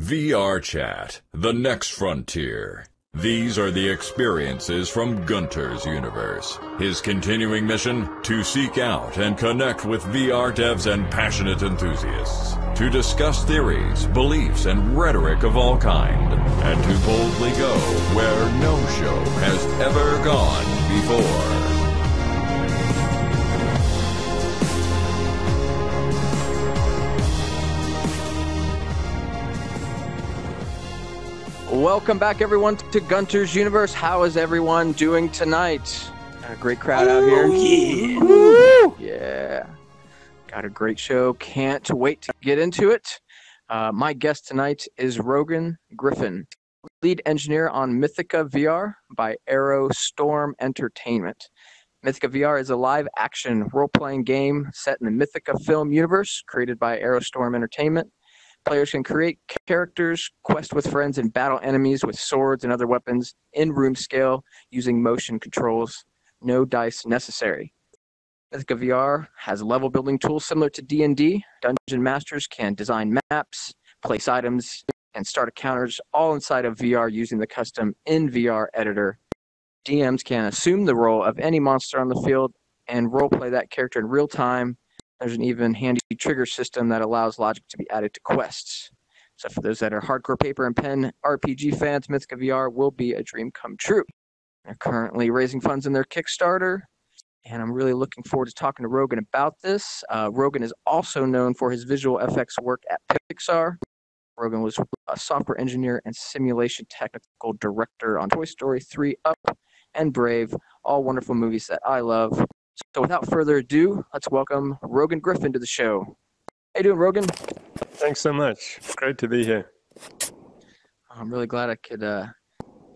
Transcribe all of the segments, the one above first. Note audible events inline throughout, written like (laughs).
VRChat, the next frontier. These are the experiences from Gunter's universe. His continuing mission? To seek out and connect with VR devs and passionate enthusiasts. To discuss theories, beliefs, and rhetoric of all kind. And to boldly go where no show has ever gone before. Welcome back, everyone, to Gunter's Universe. How is everyone doing tonight? Got a great crowd out here. yeah. Yeah. Got a great show. Can't wait to get into it. Uh, my guest tonight is Rogan Griffin, lead engineer on Mythica VR by Arrowstorm Entertainment. Mythica VR is a live action role playing game set in the Mythica film universe created by Arrowstorm Entertainment. Players can create characters, quest with friends, and battle enemies with swords and other weapons in room scale using motion controls. No dice necessary. Mythica VR has level building tools similar to D&D. Dungeon masters can design maps, place items, and start encounters all inside of VR using the custom in VR editor. DMs can assume the role of any monster on the field and roleplay that character in real time there's an even handy trigger system that allows logic to be added to quests. So for those that are hardcore paper and pen RPG fans, Mythica VR will be a dream come true. They're currently raising funds in their Kickstarter, and I'm really looking forward to talking to Rogan about this. Uh, Rogan is also known for his visual effects work at Pixar. Rogan was a software engineer and simulation technical director on Toy Story 3 Up and Brave, all wonderful movies that I love. So without further ado, let's welcome Rogan Griffin to the show. How you doing, Rogan? Thanks so much. Great to be here. I'm really glad I could uh,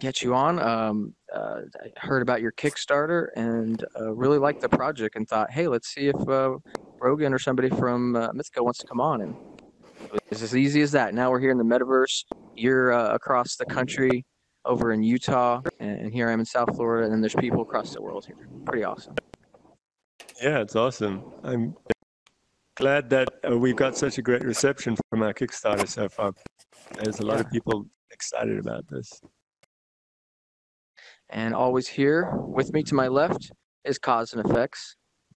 get you on. Um, uh, I heard about your Kickstarter and uh, really liked the project and thought, hey, let's see if uh, Rogan or somebody from uh, Mythica wants to come on. And it's as easy as that. Now we're here in the metaverse. You're uh, across the country over in Utah, and here I am in South Florida, and then there's people across the world here. Pretty awesome. Yeah, it's awesome. I'm glad that uh, we've got such a great reception from our Kickstarter so far. There's a lot of people excited about this. And always here with me to my left is Cause and Effects,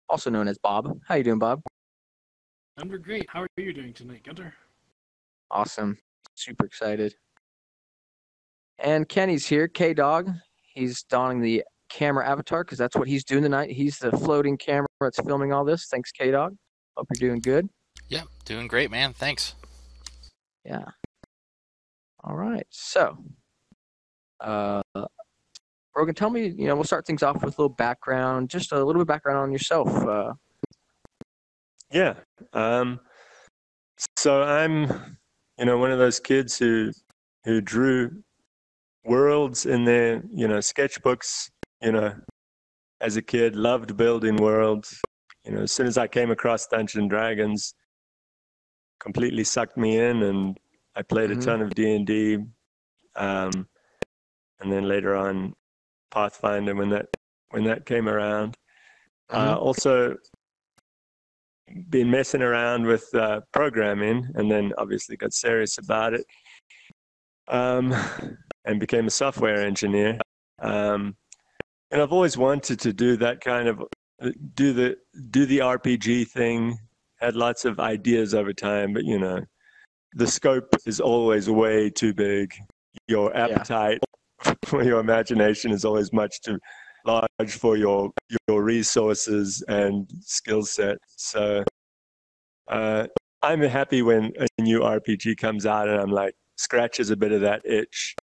also known as Bob. How you doing, Bob? I'm doing great. How are you doing tonight, Gunter? Awesome. Super excited. And Kenny's here, K Dog. He's donning the camera avatar because that's what he's doing tonight. He's the floating camera that's filming all this. Thanks, K Dog. Hope you're doing good. Yeah, doing great, man. Thanks. Yeah. All right. So, uh, Rogan, tell me, you know, we'll start things off with a little background, just a little bit of background on yourself. Uh, Yeah. Um, so I'm, you know, one of those kids who who drew worlds in their, you know, sketchbooks. You know, as a kid, loved building worlds. You know, as soon as I came across Dungeons and Dragons, completely sucked me in, and I played Mhm. a ton of D and D. Um, and then later on, Pathfinder when that when that came around. Uh, also, been messing around with uh, programming, and then obviously got serious about it, um, and became a software engineer. Um, and I've always wanted to do that kind of do the do the RPG thing. Had lots of ideas over time, but you know, the scope is always way too big. Your appetite for your imagination is always much too large for your your resources and skill set. So uh, I'm happy when a new RPG comes out and I'm like scratches a bit of that itch.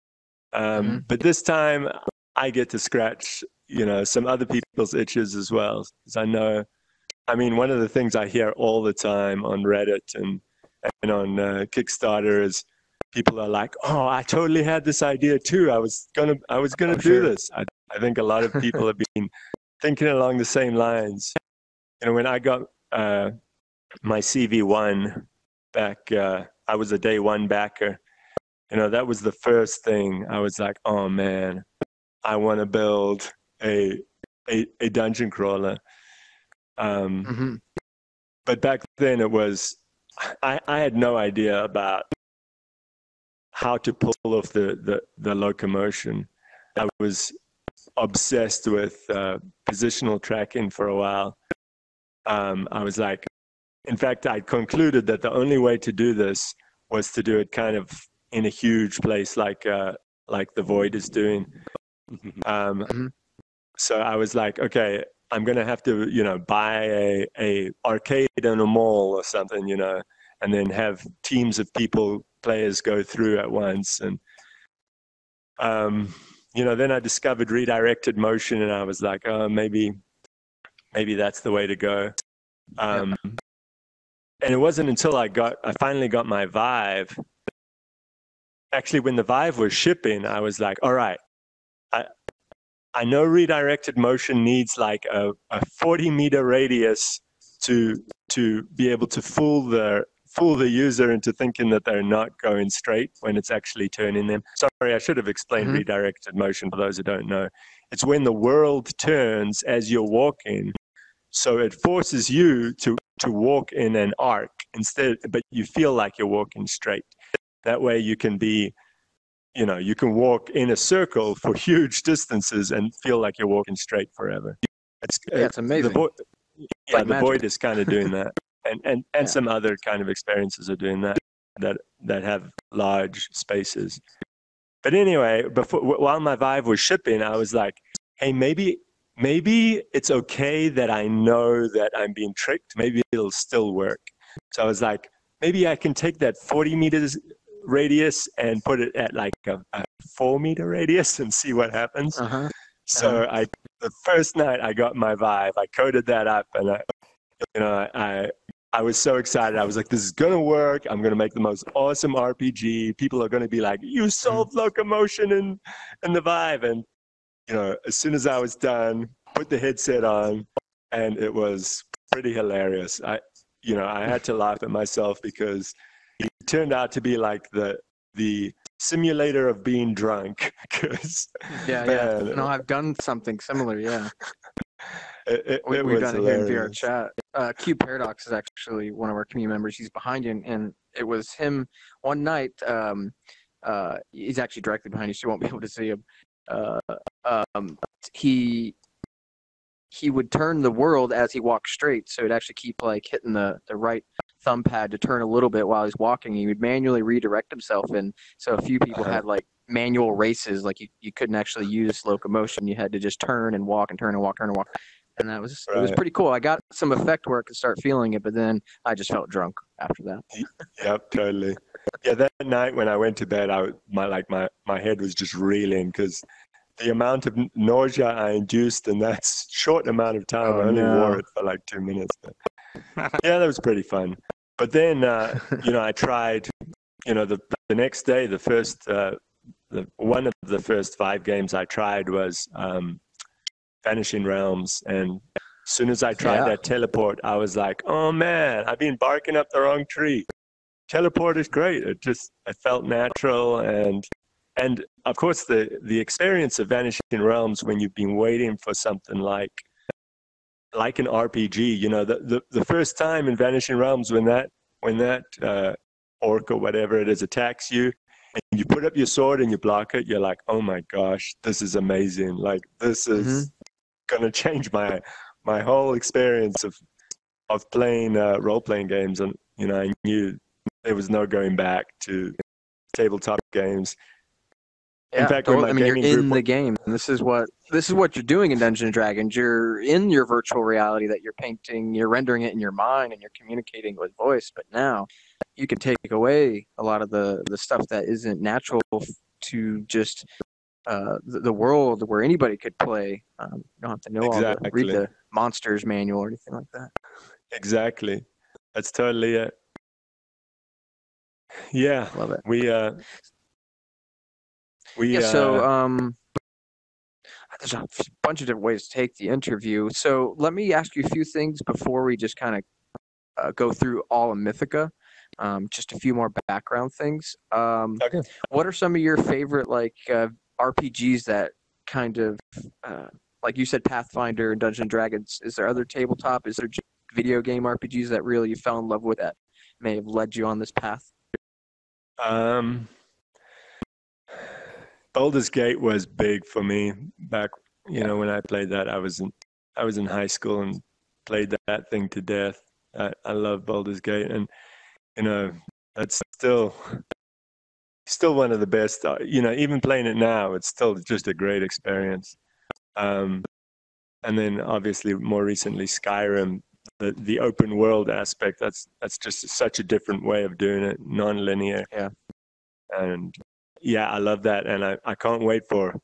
Um, Mhm. But this time I get to scratch, you know, some other people's itches as well. Because I know, I mean, one of the things I hear all the time on Reddit and and on uh, Kickstarter is people are like, "Oh, I totally had this idea too. I was gonna, I was gonna Oh, do sure. this." I, I think a lot of people have been thinking along the same lines. You know, when I got uh, my CV one back, uh, I was a day one backer. You know, that was the first thing I was like, "Oh man, I want to build a, a a dungeon crawler." Um, mhm. but back then it was I, I had no idea about how to pull off the the, the locomotion. I was obsessed with uh, positional tracking for a while. Um, I was like, in fact, I concluded that the only way to do this was to do it kind of in a huge place like uh, like the Void is doing. Um, Mhm. So I was like, okay, I'm gonna have to, you know, buy a, a arcade in a mall or something, you know, and then have teams of people, players go through at once. And um, you know, then I discovered redirected motion, and I was like, oh, maybe, maybe that's the way to go. Um, And it wasn't until I got, I finally got my Vive. Actually, when the Vive was shipping, I was like, all right, I know redirected motion needs like a, a 40 meter radius to to be able to fool the fool the user into thinking that they're not going straight when it's actually turning them. Sorry, I should have explained Mhm. redirected motion for those who don't know. It's when the world turns as you're walking. So it forces you to to walk in an arc instead but you feel like you're walking straight. That way you can be you know, you can walk in a circle for (laughs) huge distances and feel like you're walking straight forever. It's, uh, Yeah, it's amazing. The void, yeah, like the void is kind of doing that, (laughs) and and and Yeah. some other kind of experiences are doing that that that have large spaces. But anyway, before while my Vive was shipping, I was like, hey, maybe maybe it's okay that I know that I'm being tricked. Maybe it'll still work. So I was like, maybe I can take that 40 meters radius and put it at like a, a four meter radius and see what happens. Uh-huh. So I, the first night I got my Vive, I coded that up, and I, you know, I, I was so excited. I was like, "This is gonna work. I'm gonna make the most awesome RPG. People are gonna be like, you solved locomotion in, in the Vive. And you know, as soon as I was done, put the headset on, and it was pretty hilarious. I, you know, I had to laugh at myself because it turned out to be like the the simulator of being drunk (laughs) because Yeah, yeah. No, I've done something similar. Yeah, it, it, we, was done it here in VR chat. Uh, Q Paradox is actually one of our community members. He's behind you, and, and it was him one night. Um, uh, he's actually directly behind you, so you won't be (laughs) able to see him. Uh, um, he he would turn the world as he walked straight, so it'd actually keep like hitting the the right thumb pad to turn a little bit while he's walking. He would manually redirect himself, and so a few people Uh-huh. had like manual races, like you, you couldn't actually use locomotion. You had to just turn and walk and turn and walk, turn and walk. And that was it was pretty cool. I got some effect work and start feeling it, but then I just felt drunk after that. Yep, totally. Yeah, that night when I went to bed, I was- my like my my head was just reeling because the amount of nausea I induced in that (laughs) short amount of time, Oh, I only no. wore it for like two minutes. But (laughs) yeah, that was pretty fun. But then, uh, you know, I tried. You know, the the next day, the first, uh, the one of the first five games I tried was um, Vanishing Realms, and as soon as I tried Yeah. that teleport, I was like, "Oh man, I've been barking up the wrong tree." Teleport is great. It just it felt natural, and and of course the the experience of Vanishing Realms when you've been waiting for something like like an RPG. You know, the the, the first time in Vanishing Realms when that when that uh, orc or whatever it is attacks you, and you put up your sword and you block it, you're like, "Oh my gosh, this is amazing! Like this is gonna change my my whole experience of of playing uh, role playing games." And you know, I knew there was no going back to tabletop games. Yeah, fact, totally. I mean, you're in the game. And this is what this is what you're doing in Dungeons and Dragons. You're in your virtual reality that you're painting. You're rendering it in your mind, and you're communicating with voice. But now, you can take away a lot of the the stuff that isn't natural to just uh, the, the world where anybody could play. Um, you don't have to know all the read the monsters manual or anything like that. Exactly, that's totally it. Yeah, Love it. we uh, we Yeah. So, uh, um, there's a bunch of different ways to take the interview. So, let me ask you a few things before we just kind of uh, go through all of Mythica. Um, just a few more background things. Um, Okay. What are some of your favorite like uh, RPGs that kind of, uh, like you said, Pathfinder and Dungeon Dragons? Is there other tabletop? Is there video game RPGs that really you fell in love with that may have led you on this path? Um, Baldur's Gate was big for me back. You know, when I played that, I was in I was in high school and played that thing to death. I, I love Baldur's Gate, and you know, that's still still one of the best. Uh, you know, even playing it now, it's still just a great experience. Um, and then obviously more recently Skyrim, the the open world aspect. That's that's just such a different way of doing it, non-linear. Yeah. And yeah, I love that, and I, I can't wait for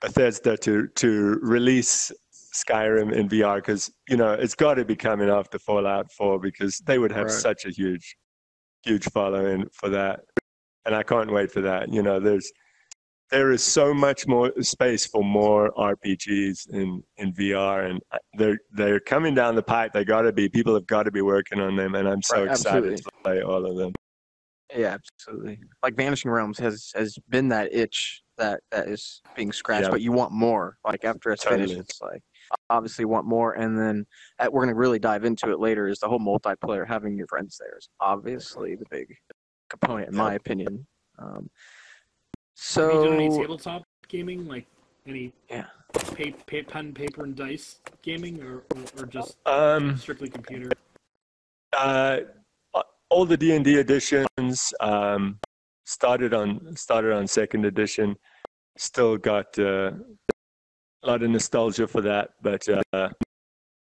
Bethesda to to release Skyrim in VR because you know it's got to be coming after Fallout 4 because they would have Right. such a huge huge following for that, and I can't wait for that. You know, there's there is so much more space for more RPGs in in VR, and they're they're coming down the pipe. They got to be people have got to be working on them, and I'm so Right, excited absolutely. to play all of them. Yeah, absolutely. Like Vanishing Realms has has been that itch that that is being scratched, Yeah. but you want more. Like after it's finished, it's like obviously want more, and then uh, we're gonna really dive into it later. Is the whole multiplayer having your friends there is obviously the big component, in my opinion. Um, Have you done any tabletop gaming, like any Yeah. pa- pa- pen, paper, and dice gaming, or, or, or just Um, strictly computer? uh, all the D and D editions um, started on started on second edition. Still got uh, a lot of nostalgia for that, but uh,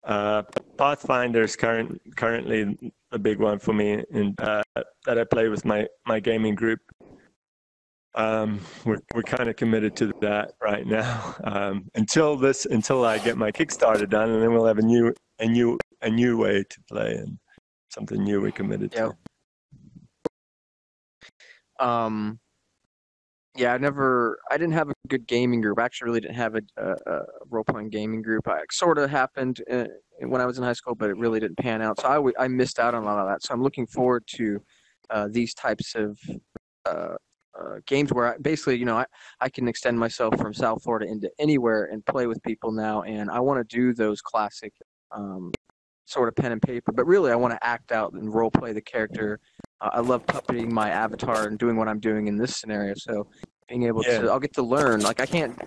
uh, Pathfinder is current currently a big one for me, and uh, that I play with my my gaming group. Um, we're we're kind of committed to that right now um, until this until I get my Kickstarter done, and then we'll have a new a new a new way to play and something new we're committed Yep. to. um, yeah, I never, I didn't have a good gaming group. I actually really didn't have a, a, a role playing gaming group. I sort of happened uh, when I was in high school, but it really didn't pan out. So I missed out on a lot of that. So I'm looking forward to uh, these types of uh, uh, games where I, basically, you know, I, I can extend myself from South Florida into anywhere and play with people now. And I want to do those classic um, sort of pen and paper, but really I want to act out and role play the character. Uh, I love puppeting my avatar and doing what I'm doing in this scenario. So being able Yeah. to, I'll get to learn. Like I can't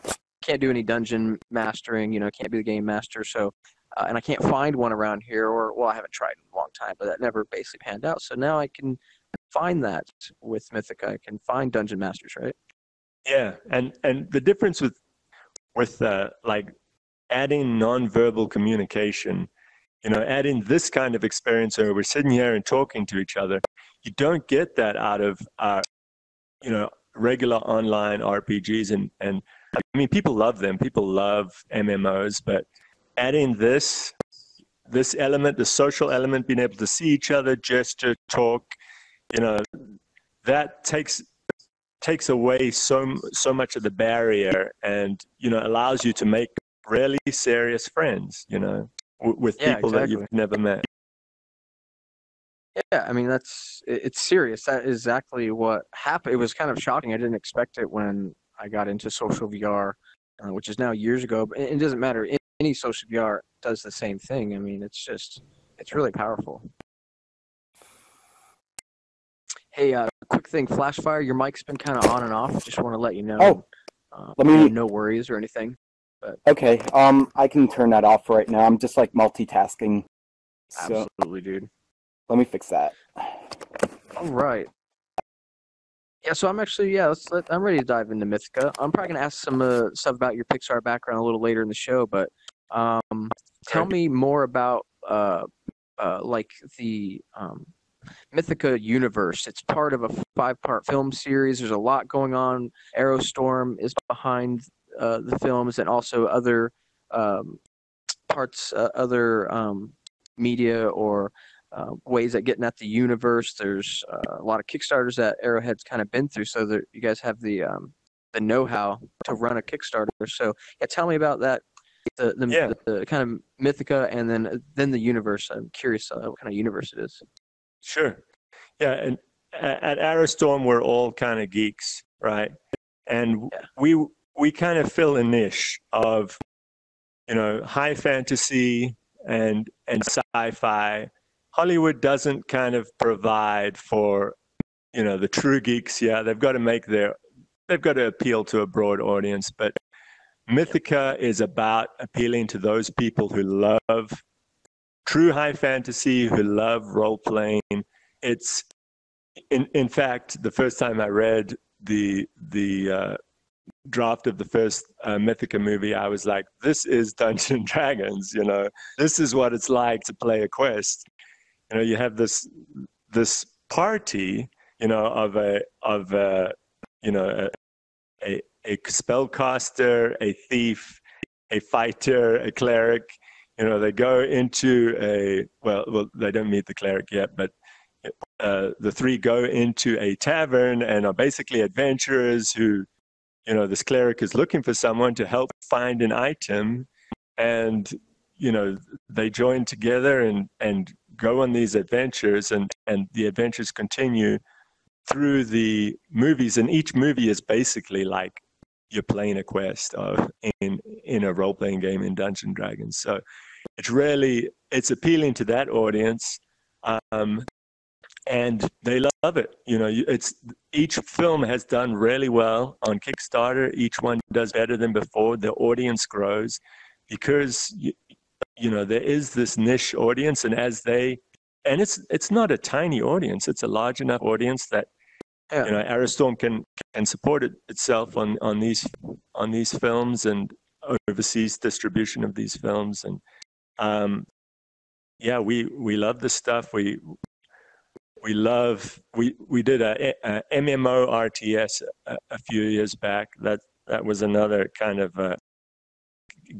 can't do any dungeon mastering. You know, can't be the game master. So uh, and I can't find one around here, or well, I haven't tried in a long time, but that never basically panned out. So now I can find that with Mythica. I can find dungeon masters, right? Yeah, and and the difference with with uh, like adding nonverbal communication, you know, adding this kind of experience where we're sitting here and talking to each other, you don't get that out of uh, you know regular online RPGs and and I mean people love them, people love MMOs, but adding this this element, the social element, being able to see each other, gesture, talk, you know, that takes takes away so so much of the barrier and you know allows you to make really serious friends you know w- with Yeah, people that you've never met Yeah, I mean that's it's serious. That is exactly what happened. It was kind of shocking. I didn't expect it when I got into social VR, uh, which is now years ago. But it it doesn't matter. Any social VR does the same thing. I mean, it's just it's really powerful. Hey, uh, quick thing, Flashfire, your mic's been kind of on and off. Just want to let you know. Oh, uh, let me- no worries or anything. Okay, um, I can turn that off right now. I'm just like multitasking. So Absolutely, dude. let me fix that. All right. Yeah, so I'm actually yeah, let's let, I'm ready to dive into Mythica. I'm probably gonna ask some uh, stuff about your Pixar background a little later in the show, but um, tell me more about uh, uh, like the um, Mythica universe. It's part of a five-part film series. There's a lot going on. Arrowstorm is behind uh, the films, and also other um, parts, uh, other um, media or uh, ways at getting at the universe. There's uh, a lot of Kickstarters that Arrowhead's kind of been through, so that you guys have the um, the know-how to run a Kickstarter. So yeah, tell me about that. The the, Yeah. the, the kind of Mythica, and then then the universe. I'm curious uh, what kind of universe it is. sure yeah and at Arrowstorm, we're all kind of geeks right and Yeah. we we kind of fill a niche of you know high fantasy and and sci-fi hollywood doesn't kind of provide for you know the true geeks yeah they've got to make their they've got to appeal to a broad audience, but Mythica is about appealing to those people who love true high fantasy, who love role playing. It's in in fact the first time I read the the uh, draft of the first uh, Mythica movie, I was like, "This is Dungeons and Dragons." You know, this is what it's like to play a quest. You know, you have this this party, you know, of a of a you know a, a, a spellcaster, a thief, a fighter, a cleric. You know, they go into a well, well, they don't meet the cleric yet, but uh, the three go into a tavern and are basically adventurers who, you know, this cleric is looking for someone to help find an item, and you know, they join together and and go on these adventures, and and the adventures continue through the movies, and each movie is basically like you're playing a quest of in in a role playing game in Dungeon Dragons. So it's really it's appealing to that audience. Um, and they love it. You know, it's each film has done really well on Kickstarter. Each one does better than before. The audience grows because you, you know there is this niche audience, and as they and it's it's not a tiny audience; it's a large enough audience that yeah. you know Arrowstorm can can support it itself on on these on these films and overseas distribution of these films and um, yeah we we love the stuff we we love we we did a, a MMO RTS a, a, few years back. That that was another kind of a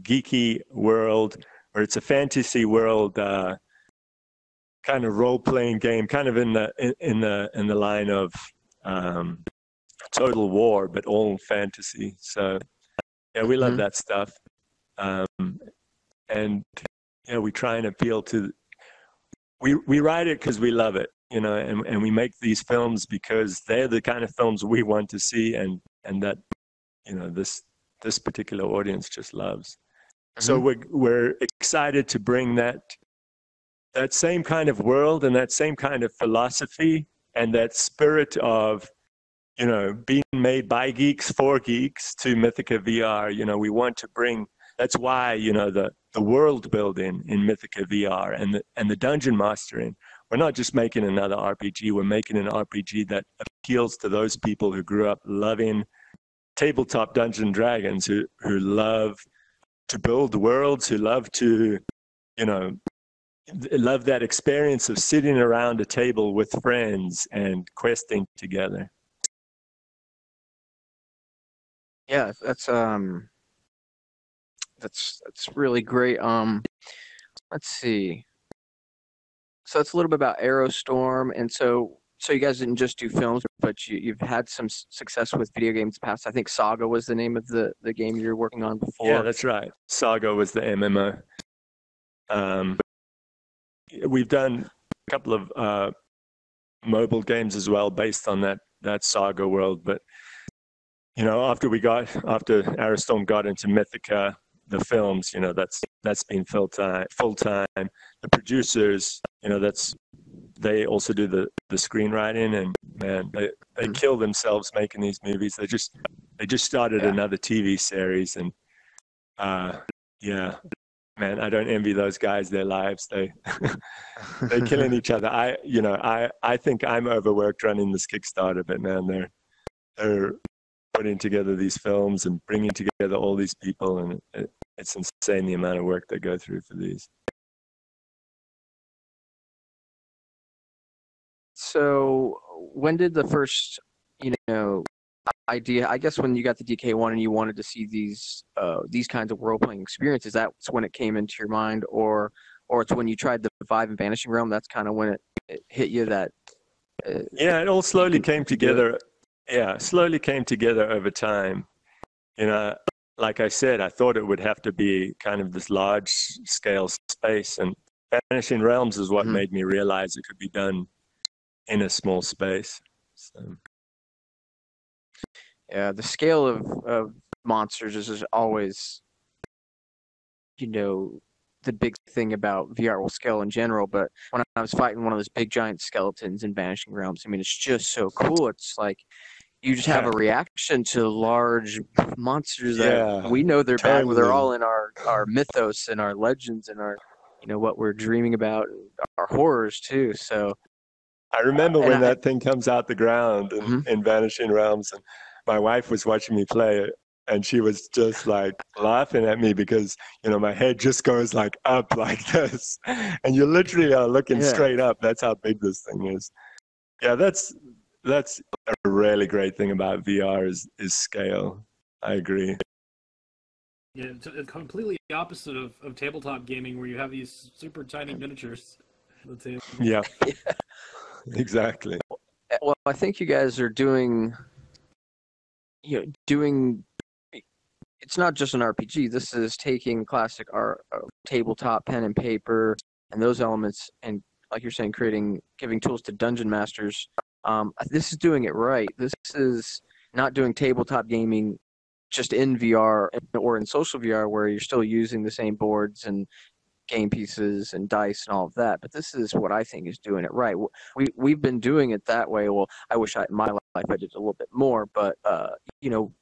geeky world, or it's a fantasy world, uh, kind of role playing game, kind of in the in, in the in the line of um, Total War, but all fantasy. So yeah, we love mm-hmm. that stuff, um, and yeah, we try and appeal to. We we write it because we love it you know, and, and we make these films because they're the kind of films we want to see and, and that, you know, this, this particular audience just loves. Mm-hmm. So we're, we're excited to bring that, that same kind of world and that same kind of philosophy and that spirit of, you know, being made by geeks for geeks to Mythica VR. You know, we want to bring, that's why, you know, the, the world building in Mythica VR and the, and the dungeon mastering we're not just making another RPG, we're making an RPG that appeals to those people who grew up loving tabletop Dungeon Dragons, who, who love to build worlds, who love to, you know, love that experience of sitting around a table with friends and questing together. Yeah, that's um that's that's really great. Um let's see so it's a little bit about Arrowstorm, and so so you guys didn't just do films, but you, you've had some success with video games past. I think Saga was the name of the the game you're working on before. Yeah, that's right. Saga was the MMO. Um, we've done a couple of uh, mobile games as well based on that that Saga world, but you know, after we got after Arrowstorm got into Mythica, the films, you know, that's that's been full time. Full time. The producers, you know, that's they also do the the screenwriting, and man, they they mm-hmm. kill themselves making these movies. They just they just started yeah. another TV series, and uh, yeah, man, I don't envy those guys their lives. They (laughs) they're killing (laughs) each other. I you know I I think I'm overworked running this Kickstarter, but man, they're they're putting together these films and bringing together all these people, and it, it's insane the amount of work they go through for these. So, when did the first, you know, idea? I guess when you got the DK one and you wanted to see these uh, these kinds of role playing experiences, that's when it came into your mind, or or it's when you tried the Vive and Vanishing Realm. That's kind of when it, it hit you that. Uh, yeah, it all slowly came together yeah, slowly came together over time. You know, like I said, I thought it would have to be kind of this large scale space, and Vanishing Realms is what mm-hmm. made me realize it could be done in a small space. So. Yeah, the scale of, of monsters is, is always, you know, the big thing about VR will scale in general. But when I was fighting one of those big giant skeletons in Vanishing Realms, I mean, it's just so cool. It's like you just have a reaction to large monsters that Yeah, we know they're bad. Well, they're all in our our mythos and our legends and our you know what we're dreaming about, and our horrors too. So I remember and when I- that thing comes out the ground in, Mhm. in Vanishing Realms, and my wife was watching me play it, and she was just like laughing at me because you know my head just goes like up (laughs) like this, and you literally are looking Yeah. straight up. That's how big this thing is. Yeah, that's that's a really great thing about VR is is scale. I agree. Yeah, it's it's completely opposite of, of tabletop gaming where you have these super tiny miniatures. on the table. Yeah, (laughs) (laughs) exactly. Well, I think you guys are doing, you know, doing. It's not just an RPG. This is taking classic art, uh, tabletop pen and paper, and those elements, and like you're saying, creating, giving tools to dungeon masters. Um, this is doing it right. This is not doing tabletop gaming just in VR or in social VR, where you're still using the same boards and game pieces and dice and all of that. But this is what I think is doing it right we we've been doing it that way. Well, I wish I in my life I did a little bit more, but uh, you know,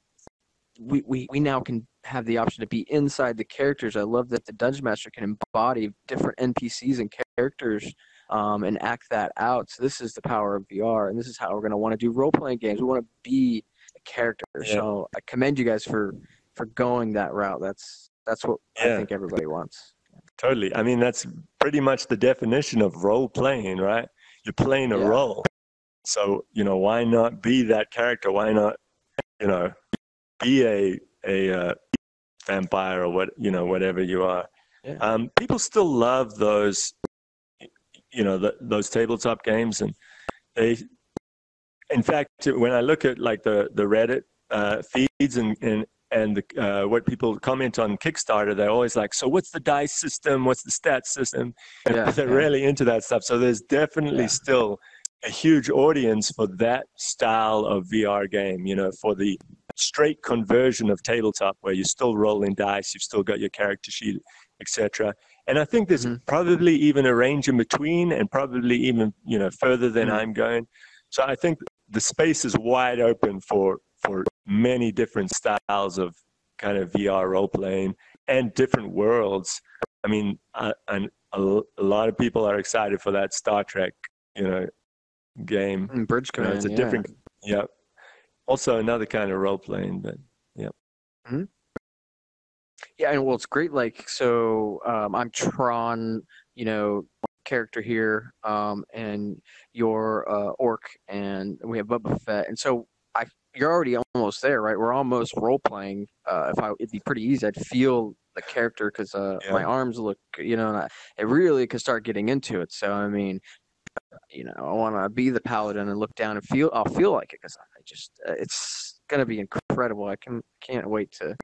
we, we we now can have the option to be inside the characters. I love that the dungeon master can embody different NPCs and characters. Um, and act that out. So this is the power of VR, and this is how we're going to want to do role playing games. We want to be a character. Yeah. So I commend you guys for for going that route. That's that's what Yeah. I think everybody wants. Totally. I mean, that's pretty much the definition of role playing, right? You're playing a Yeah. role. So, you know, why not be that character? Why not, you know, be a a uh, vampire or what, you know, whatever you are. Yeah. Um, people still love those, you know, the, those tabletop games, and they, in fact, when I look at like the the Reddit uh, feeds and and and the, uh, what people comment on Kickstarter, they're always like, "So what's the dice system? What's the stat system?" (laughs) Yeah, they're yeah. really into that stuff. So there's definitely Yeah. still a huge audience for that style of VR game. You know, for the straight conversion of tabletop, where you're still rolling dice, you've still got your character sheet, etc. And I think there's Mhm. probably even a range in between, and probably even you know further than Mhm. I'm going. So I think the space is wide open for for many different styles of kind of VR role playing and different worlds. I mean, uh, and a, lot of people are excited for that Star Trek, you know, game. And Bridge You know, it's a yeah. different, yeah. Also another kind of role playing, but Yeah, and well, it's great. Like, so um, I'm Tron, you know, character here, um, and you're uh, Orc, and we have Boba Fett, and so I, you're already almost there, right? We're almost role playing. Uh, if I, it'd be pretty easy. I'd feel the character because uh, Yeah. my arms look, you know, and I, I really could start getting into it. So I mean, you know, I want to be the paladin and look down and feel. I'll feel like it because I just, uh, it's gonna be incredible. I can can't wait to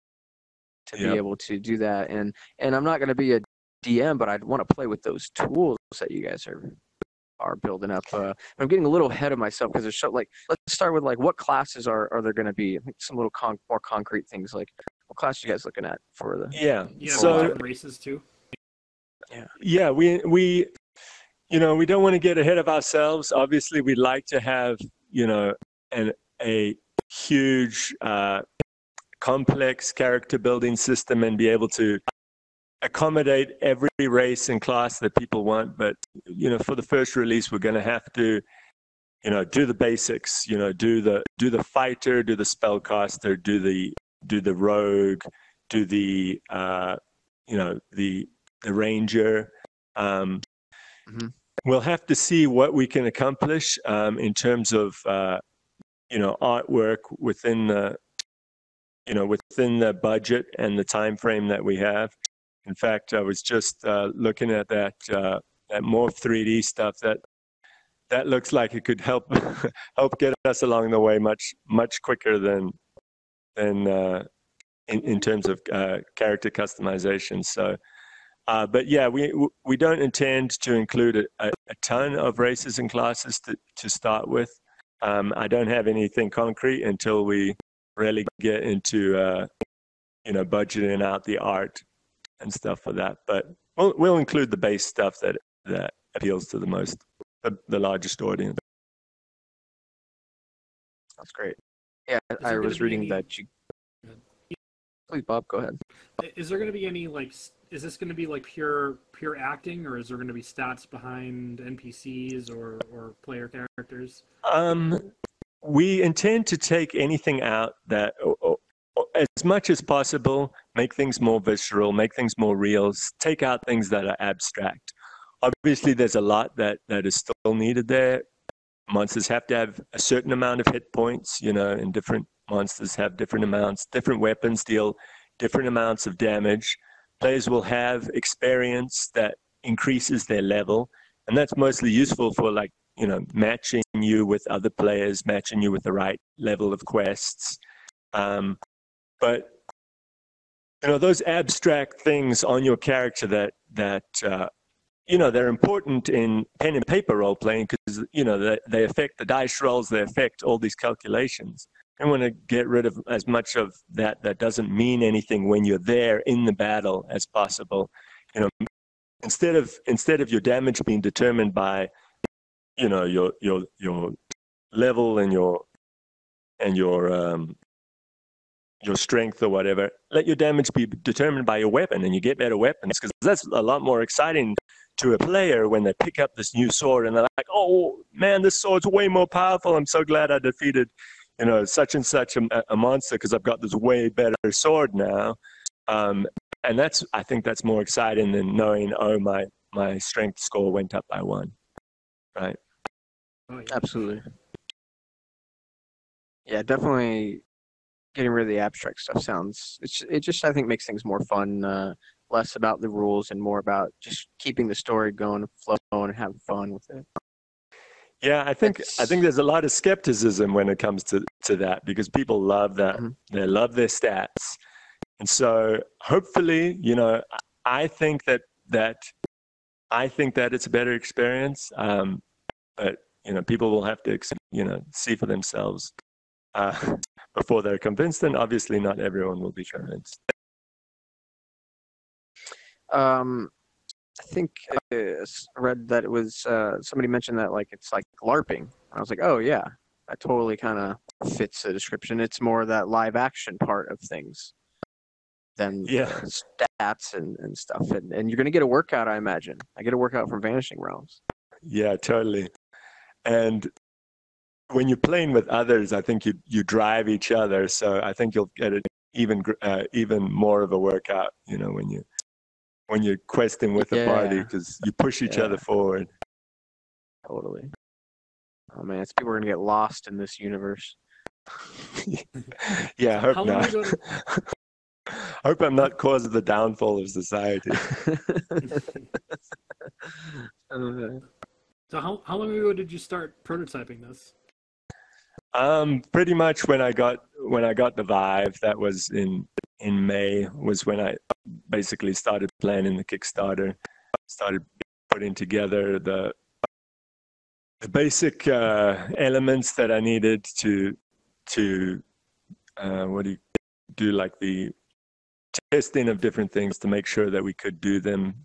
to Yep. be able to do that. And and I'm not going to be a DM, but I'd want to play with those tools that you guys are are building up. Uh, I'm getting a little ahead of myself because there's so like let's start with like what classes are are there going to be? I some little con- more concrete things like what class are you guys looking at for the yeah. yeah so races too. yeah, yeah, we we you know we don't want to get ahead of ourselves. Obviously, we'd like to have you know an a huge uh, complex character building system and be able to accommodate every race and class that people want. But you know, for the first release, we're going to have to you know do the basics. You know, do the do the fighter, do the spellcaster, do the do the rogue, do the uh, you know the the ranger. Um, Mhm. We'll have to see what we can accomplish um, in terms of uh, you know artwork within the you know within the budget and the time frame that we have. In fact, I was just uh, looking at that uh, that Morph 3D stuff that that looks like it could help (laughs) help get us along the way much much quicker than than uh, in in terms of uh, character customization. So. Uh, but yeah, we we don't intend to include a, a, ton of races and classes to, to start with. Um, I don't have anything concrete until we really get into uh, you know budgeting out the art and stuff for that. But we'll we'll include the base stuff that that appeals to the most the, the largest audience. That's great. Yeah, Is I was reading any- that you. Please, Bob, go ahead. Is there going to be any like? Is this going to be like pure pure acting, or is there going to be stats behind NPCs or or player characters? Um, we intend to take anything out that, as much as possible, make things more visceral, make things more real, take out things that are abstract. Obviously, there's a lot that, that is still needed there. Monsters have to have a certain amount of hit points, you know, and different monsters have different amounts. Different weapons deal different amounts of damage. Players will have experience that increases their level, and that's mostly useful for like you know matching you with other players, matching you with the right level of quests. Um, but you know those abstract things on your character that that uh, you know they're important in pen and paper role playing because you know they, they affect the dice rolls, they affect all these calculations. I want to get rid of as much of that that doesn't mean anything when you're there in the battle as possible. You know, instead of instead of your damage being determined by you know your your your level and your and your um your strength or whatever let your damage be determined by your weapon and you get better weapons because that's a lot more exciting to a player when they pick up this new sword and they're like oh man this sword's way more powerful. I'm so glad i defeated you know such and such a, a monster because i've got this way better sword now. Um, and that's i think that's more exciting than knowing oh my my strength score went up by one. Right Oh, yeah. Absolutely. Yeah, definitely. Getting rid of the abstract stuff sounds. It's it just I think makes things more fun. Uh, less about the rules and more about just keeping the story going, flowing, and having fun with it. Yeah, I think I think there's a lot of skepticism when it comes to, to that because people love that. Mhm. They love their stats. And so hopefully, you know, I- I think that that I think that it's a better experience. Um, but you know, people will have to you know see for themselves uh, (laughs) before they're convinced, and obviously not everyone will be convinced. Um, I think i read that it was uh, somebody mentioned that like it's like LARPing. I was like, oh yeah, that totally kind of fits the description. It's more that live action part of things than Yeah. stats and, and stuff. And, and you're gonna get a workout, I imagine. I get a workout from Vanishing Realms. Yeah, totally. And when you're playing with others, I think you you drive each other. So I think you'll get it even uh, even more of a workout. You know, when you when you're questing with the party because you push each other forward. Totally. Oh man, it's people are gonna get lost in this universe. (laughs) yeah, I hope How not. did- (laughs) hope I'm not cause of the downfall of society. (laughs) Uh, So how how long ago did you start prototyping this? Um, pretty much when I got when I got the Vive, that was in in May, was when I basically started planning the Kickstarter, started putting together the the basic uh, elements that I needed to to uh, what do you do like the testing of different things to make sure that we could do them,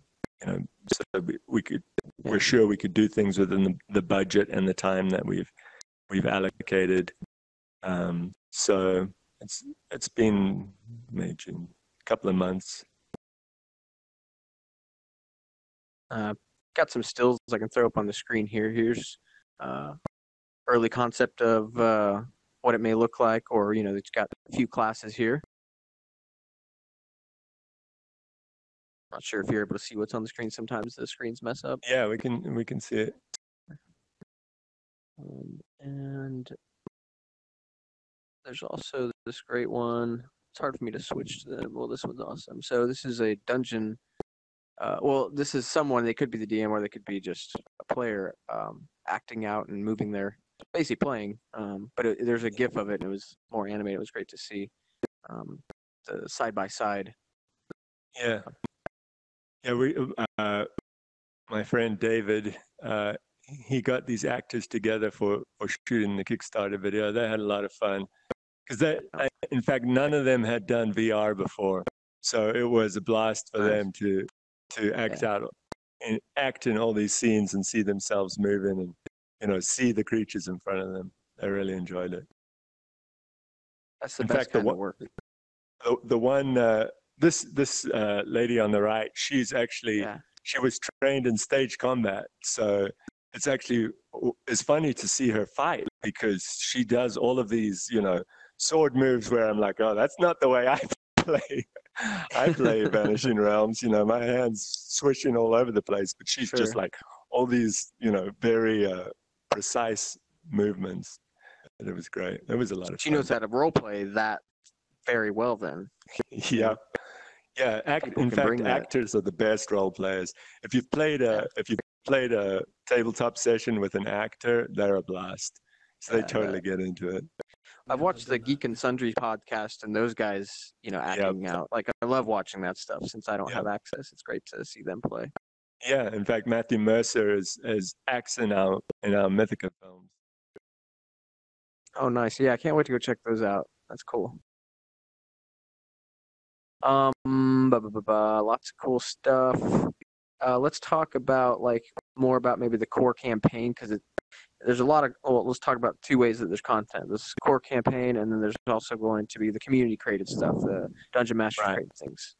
you know, so we, could we're sure we could do things within the, the budget and the time that we've we've allocated. Um, so it's it's been maybe a couple of months. uh, got some stills I can throw up on the screen here. Here's uh, early concept of uh, what it may look like, or you know, it's got a few classes here. Not sure if you're able to see what's on the screen. Sometimes the screens mess up. Yeah, we can we can see it. Um, and there's also this great one. It's hard for me to switch to them. Well, this one's awesome. So this is a dungeon. Uh, well, this is someone. They could be the DM, or they could be just a player um, acting out and moving their basically playing. Um, but it, there's a GIF of it, and it was more animated. It was great to see um, the side by side. Yeah, yeah. We uh, my friend David, uh, he got these actors together for for shooting the Kickstarter video. They had a lot of fun because in fact, none of them had done VR before, so it was a blast for them to to act out and act in all these scenes and see themselves moving and you know see the creatures in front of them. They really enjoyed it. That's the In best fact, the kind of one- work. the, the one uh, this this uh, lady on the right she's actually Yeah. she was trained in stage combat so it's actually it's funny to see her fight because she does all of these you know sword moves where i'm like oh that's not the way i (laughs) play i play (laughs) vanishing realms you know my hands swishing all over the place but she's just like all these you know very uh, precise movements and it was great it was a lot of She fun. knows how to role play that very well. Then (laughs) yeah yeah act, in fact bring that. actors are the best role players if you've played a if you've played a tabletop session with an actor they're a blast so they I totally get into it I've watched the Geek and Sundry podcast, and those guys, you know, acting out. Like I love watching that stuff. Since I don't have access, it's great to see them play. yeah in fact matthew mercer is is acts in our in our mythica films Oh, nice. Yeah, I can't wait to go check those out. That's cool. Um, ba, ba, ba, lots of cool stuff. Uh, let's talk about like more about maybe the core campaign because it there's a lot of well let's talk about two ways that there's content this core campaign and then there's also going to be the community created stuff the dungeon master Right. created things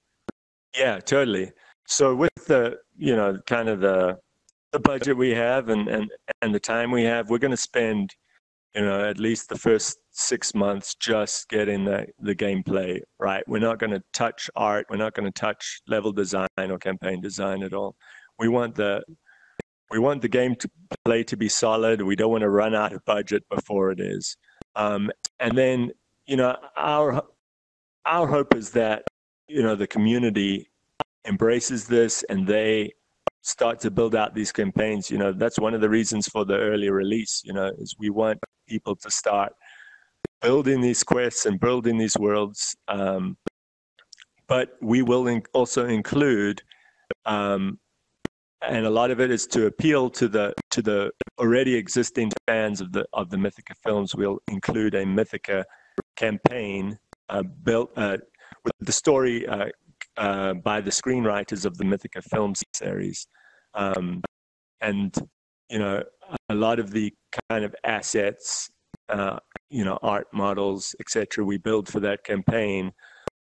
Yeah, totally. So with the you know kind of the the budget we have and and and the time we have, we're going to spend you know at least the first six months just getting the the gameplay right. We're not going to touch art. We're not going to touch level design or campaign design at all. We want the we want the game to play to be solid. We don't want to run out of budget before it is. Um, and then you know our our hope is that you know the community embraces this and they start to build out these campaigns you know that's one of the reasons for the early release you know is we want people to start building these quests and building these worlds um, but we will in- also include um, and a lot of it is to appeal to the to the already existing fans of the of the Mythica films. We'll include a Mythica campaign uh, built uh, with the story uh, uh, by the screenwriters of the Mythica film series, um, and you know a lot of the kind of assets, uh, you know, art models, etc. We build for that campaign.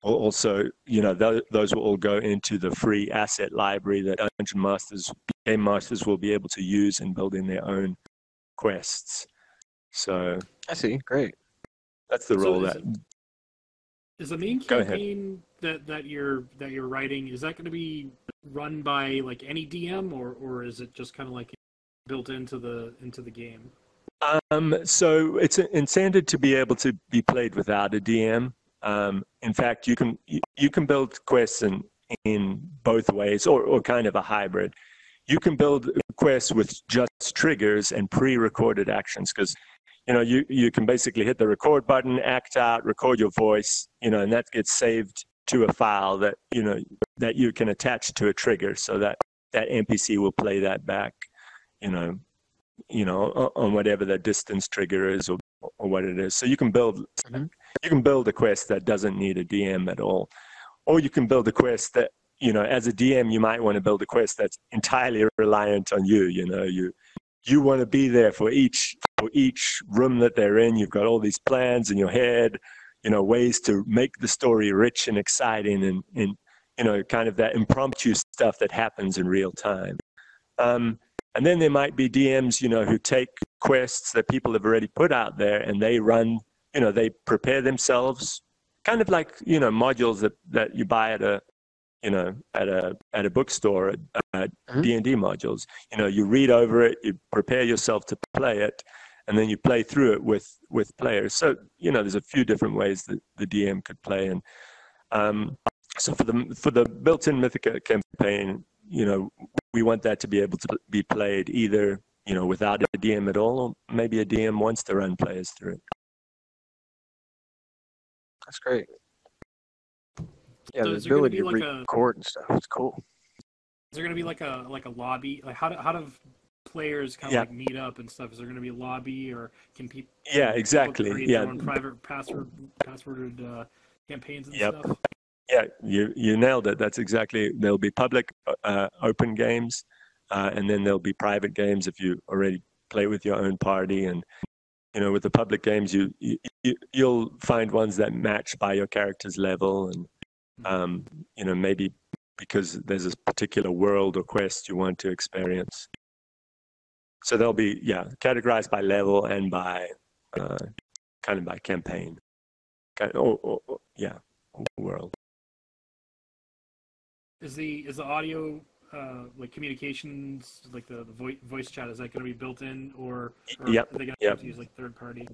will Also, you know, those, those will all go into the free asset library that Dungeon Masters, Game Masters will be able to use in building their own quests. So i see great that's the role is that Is the main campaign that that you're that you're writing is that going to be run by like any DM or or is it just kind of like built into the into the game? Um, so it's intended to be able to be played without a DM. Um, in fact, you can you, you can build quests in in both ways, or or kind of a hybrid. You can build quests with just triggers and pre-recorded actions because you know you you can basically hit the record button, act out, record your voice, you know, and that gets saved to a file that you know that you can attach to a trigger, so that that NPC will play that back, you know, you know, on whatever the distance trigger is or, or what it is. So you can build Mhm. you can build a quest that doesn't need a DM at all, or you can build a quest that you know, as a DM, you might want to build a quest that's entirely reliant on you. You know, you you want to be there for each each room that they're in. You've got all these plans in your head, you know, ways to make the story rich and exciting, and and you know, kind of that impromptu stuff that happens in real time. Um, and then there might be DMs, you know, who take quests that people have already put out there and they run, you know, they prepare themselves, kind of like, you know, modules that, that you buy at a, you know, at a at a bookstore, uh, Mhm. D and D modules. You know, you read over it, you prepare yourself to play it, and then you play through it with with players. So you know, there's a few different ways that the DM could play, and um, so for the for the built-in Mythica campaign, you know, we want that to be able to be played either you know without a DM at all, or maybe a DM wants to run players through it. that's great yeah So the is there gonna ability to like a- record and stuff it's cool Is there going to be like a like a lobby? Like how do how do players kind of Yeah. like meet up and stuff? Is there going to be a lobby or can people? Yeah, exactly. create Yeah. Private password passworded uh, campaigns and Yep. stuff. Yeah, you you nailed it. That's exactly. There'll be public uh, open games, uh, and then there'll be private games if you already play with your own party, and you know, with the public games, you, you you'll find ones that match by your character's level, and um, you know, maybe because there's a particular world or quest you want to experience. So they'll be yeah categorized by level and by uh, kind of by campaign, kind of, or, or, or, yeah, world. Is the is the audio uh, like communications, like the, the voice voice chat, is that going to be built in, or, or yep. are they going to use like third party?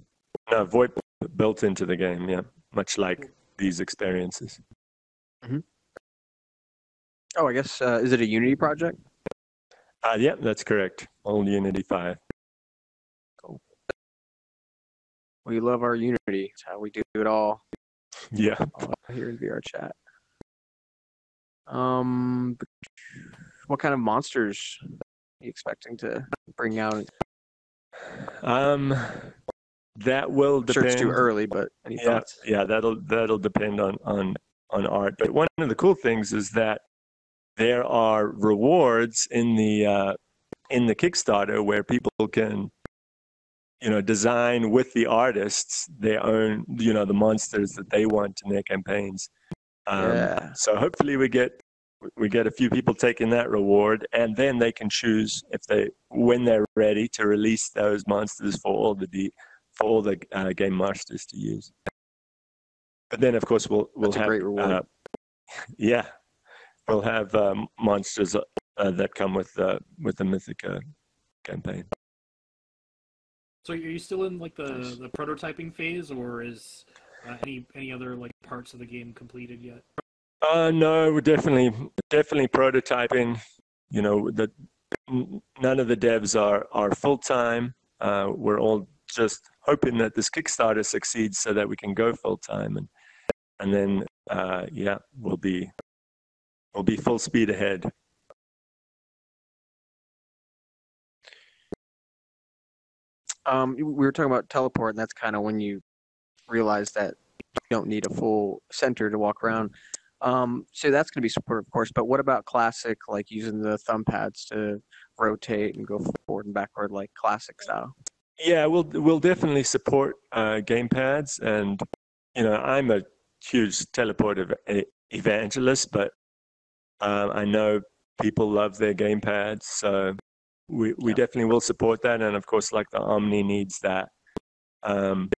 No, VoIP built into the game. Yeah, much like these experiences. Mm-hmm. Oh, I guess uh, is it a Unity project? Uh, yeah, that's correct. All Unity five. Cool. We love our Unity. It's how we do it all. Yeah. All here in VRChat. Um, what kind of monsters are you expecting to bring out? Um, that will depend. Sure, it's too early, but any yeah, thoughts? Yeah, that'll that'll depend on on on art. But one of the cool things is that there are rewards in the uh, in the Kickstarter where people can you know design with the artists their own you know the monsters that they want in their campaigns um, Yeah. so hopefully we get we get a few people taking that reward and then they can choose if they when they're ready to release those monsters for all the D, for all the uh, game masters to use but then of course we'll we'll That's a have great reward. uh, (laughs) yeah we'll have um, monsters uh, that come with the with the mythica campaign So are you still in like the, the prototyping phase, or is uh, any any other like parts of the game completed yet? Uh, no, we're definitely definitely prototyping. You know, the none of the devs are are full time. Uh, we're all just hoping that this Kickstarter succeeds so that we can go full time, and and then uh, yeah, we'll be we'll be full speed ahead. Um, we were talking about teleport, and that's kind of when you realize that you don't need a full center to walk around. Um, so that's going to be supported, of course. But what about classic, like using the thumb pads to rotate and go forward and backward, like classic style? Yeah, we'll we'll definitely support uh, gamepads, and you know I'm a huge teleport ev- e- evangelist, but um, I know people love their gamepads, so we we Yeah. definitely will support that, and of course, like the Omni needs that. Um,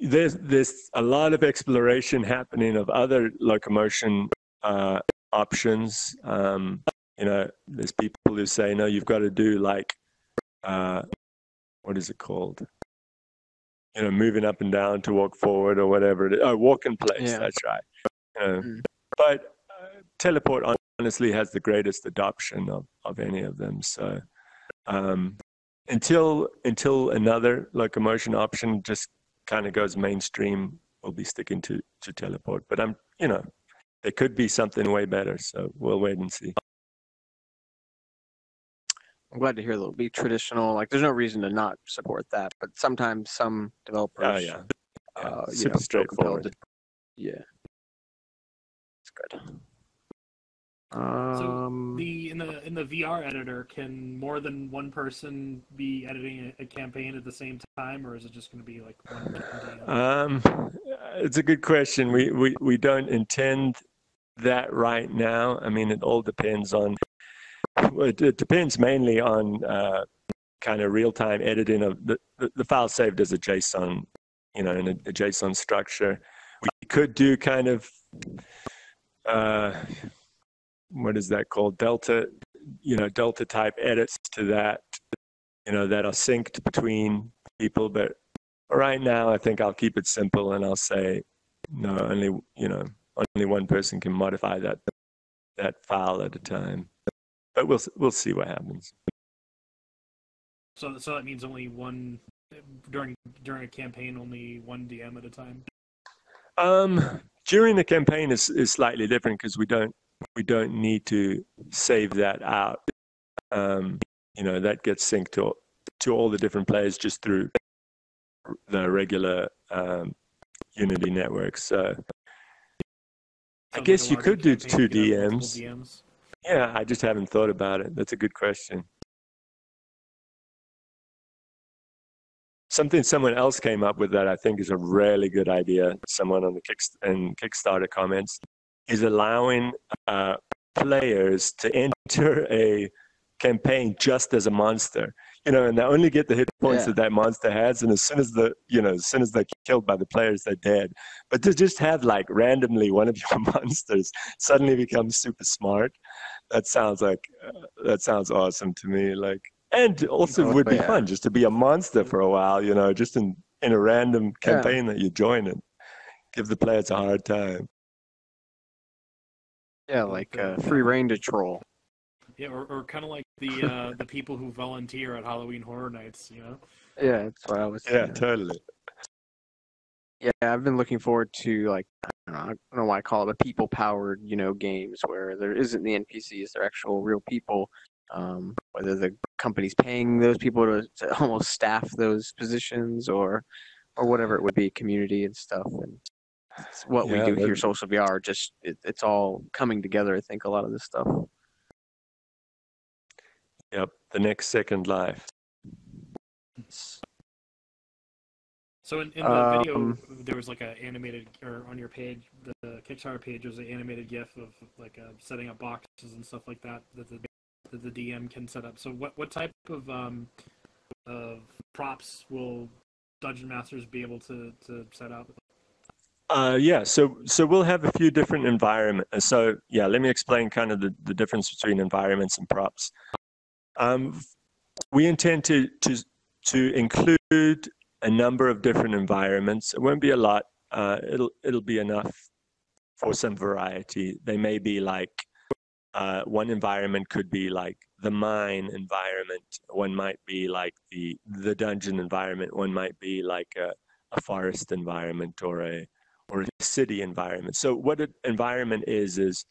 there's there's a lot of exploration happening of other locomotion uh, options. Um, you know, there's people who say no, you've got to do like uh, what is it called? You know, moving up and down to walk forward or whatever. It is. Oh, walk in place. Yeah. That's right. You know, Mm. But teleport honestly has the greatest adoption of, of any of them. So um, until until another locomotion option just kind of goes mainstream, we'll be sticking to to teleport. But I'm you know there could be something way better. So we'll wait and see. I'm glad to hear there'll be traditional. Like, there's no reason to not support that, but sometimes some developers, Oh yeah. Yeah, uh, you super know, straightforward. yeah, it's good. So Um, the in the in the VR editor, can more than one person be editing a, a campaign at the same time, or is it just going to be like one? Um, it's a good question. We, we we don't intend that right now. I mean, it all depends on. It, it depends mainly on uh, kind of real time editing of the, the the file saved as a JSON, you know, in a, a JSON structure. We could do kind of. Uh, what is that called? Delta, you know, Delta type edits to that, you know, that are synced between people. But right now, I think I'll keep it simple and I'll say, no, only, you know, only one person can modify that that file at a time. But we'll we'll see what happens. so so that means only one during during a campaign, only one DM at a time. Um, during the campaign is is slightly different because we don't we don't need to save that out. Um, you know, that gets synced to to all the different players just through the regular um, Unity network. So I guess you could do two you could have multiple DMs. DMs. Yeah, I just haven't thought about it. That's a good question. something someone else came up with that I think is a really good idea. Someone on the Kick in Kickstarter comments is allowing uh, players to enter a campaign just as a monster you know, and they only get the hit points Yeah. that that monster has. And as soon as the, you know, as soon as they're killed by the players, they're dead. But to just have like randomly (laughs) one of your monsters suddenly become super smart, that sounds like uh, that sounds awesome to me. Like, and also Oh, would be yeah. fun just to be a monster for a while. You know, just in in a random Yeah. campaign that you join and give the players a hard time. Yeah, like uh, free reign to troll. Yeah, or, or kind of like the (laughs) uh, the people who volunteer at Halloween Horror Nights, you know. Yeah, that's what I was. Yeah, thinking. totally. Yeah, I've been looking forward to like I don't know, I don't know why I call it, but people-powered, you know, games where there isn't the NPCs, they're actual real people. Um, whether the company's paying those people to, to (laughs) almost staff those positions or or whatever it would be, community and stuff. And it's what Yeah, we do here, social VR. Just it, it's all coming together. I think a lot of this stuff. Yep, the next Second Life. So in, in the video, Um, there was like an animated, or on your page, the, the Kickstarter page was an animated GIF of like uh, setting up boxes and stuff like that that the that the DM can set up. So what what type of um of props will dungeon masters be able to to set up? Uh, yeah, so so we'll have a few different environments. So yeah, let me explain kind of the, the difference between environments and props. Um, we intend to to to include a number of different environments. It won't be a lot. Uh, it'll it'll be enough for some variety. They may be like uh, one environment could be like the mine environment. One might be like the the dungeon environment. One might be like a, a forest environment or a or a city environment. So what an environment is is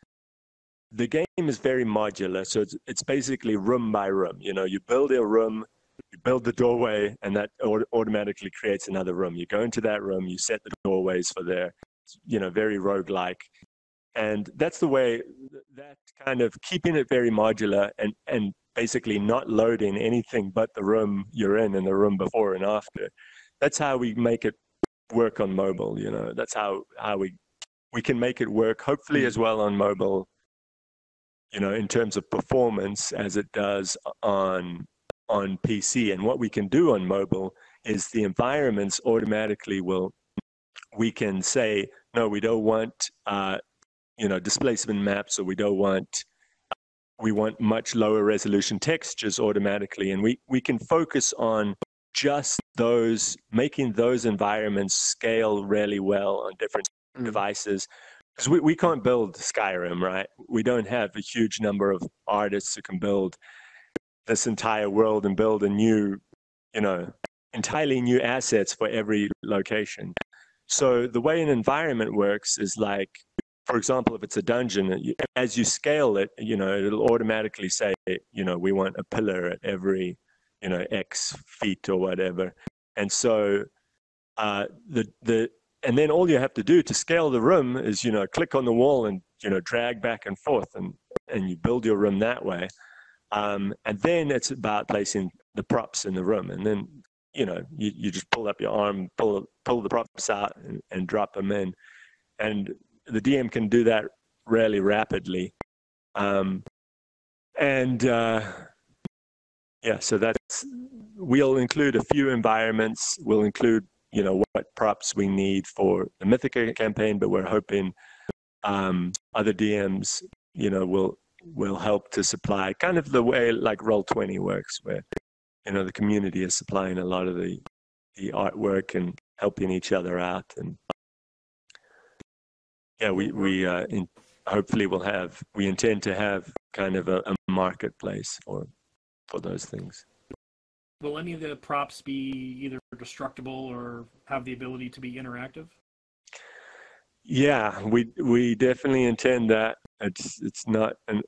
the game is very modular. So it's it's basically room by room. You know, you build a room, you build the doorway, and that automatically creates another room. You go into that room, you set the doorways for there. You know, very roguelike. And that's the way that kind of keeping it very modular and and basically not loading anything but the room you're in and the room before and after. That's how we make it work on mobile you know that's how how we we can make it work hopefully as well on mobile you know in terms of performance as it does on on pc and what we can do on mobile is the environments automatically will we can say no we don't want uh, you know displacement maps or we don't want we want much lower resolution textures automatically. And we we can focus on just those making those environments scale really well on different Mm. devices. Because we, we can't build skyrim right? We don't have a huge number of artists who can build this entire world and build a new you know entirely new assets for every location. So the way an environment works is like for example if it's a dungeon as you scale it you know it'll automatically say you know we want a pillar at every you know x feet or whatever. And so uh, the the and then all you have to do to scale the room is you know click on the wall and you know drag back and forth and and you build your room that way. Um, and then it's about placing the props in the room. And then you know you, you just pull up your arm pull pull the props out and, and drop them in. And the dm can do that really rapidly. Um, and uh, yeah so that's we'll include a few environments. We'll include you know what props we need for the mythica campaign but we're hoping um, other dms you know will will help to supply kind of the way like Roll20 works where you know the community is supplying a lot of the the artwork and helping each other out and yeah we we uh, in, hopefully will have we intend to have kind of a, a marketplace for for those things Will any of the props be either destructible or have the ability to be interactive? Yeah, we we definitely intend that. It's it's not an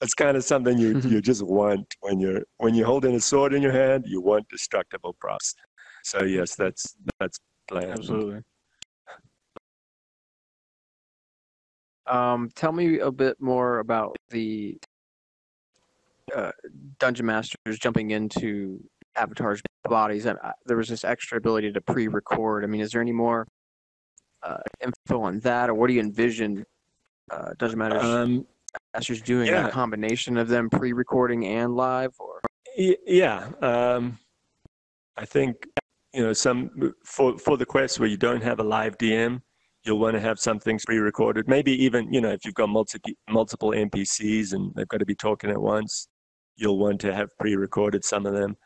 it's kind of something you you (laughs) just want when you're when you're holding a sword in your hand. You want destructible props. So yes, that's that's planned. Absolutely. Um, tell me a bit more about the uh, dungeon masters jumping into avatars' bodies. I, I, there was this extra ability to pre-record. I mean, is there any more uh, info on that, or what do you envision? Uh, doesn't matter. Um, Masters doing yeah. a combination of them pre-recording and live, or yeah, um, I think you know some for for the quest where you don't have a live DM, you'll want to have some things pre-recorded. Maybe even you know if you've got multiple multiple NPCs and they've got to be talking at once, you'll want to have pre-recorded some of them.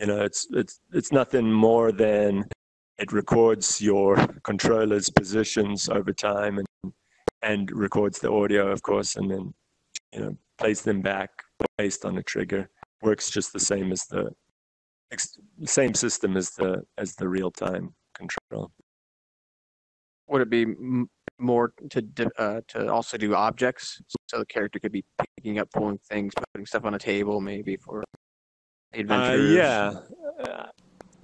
You know, it's it's it's nothing more than it records your controller's positions over time and and records the audio, of course, and then you know plays them back based on a trigger. Works just the same as the same system as the as the real time control. would it be more to uh, to also do objects, so the character could be picking up, pulling things, putting stuff on a table, maybe for the Uh, adventures? yeah, Uh,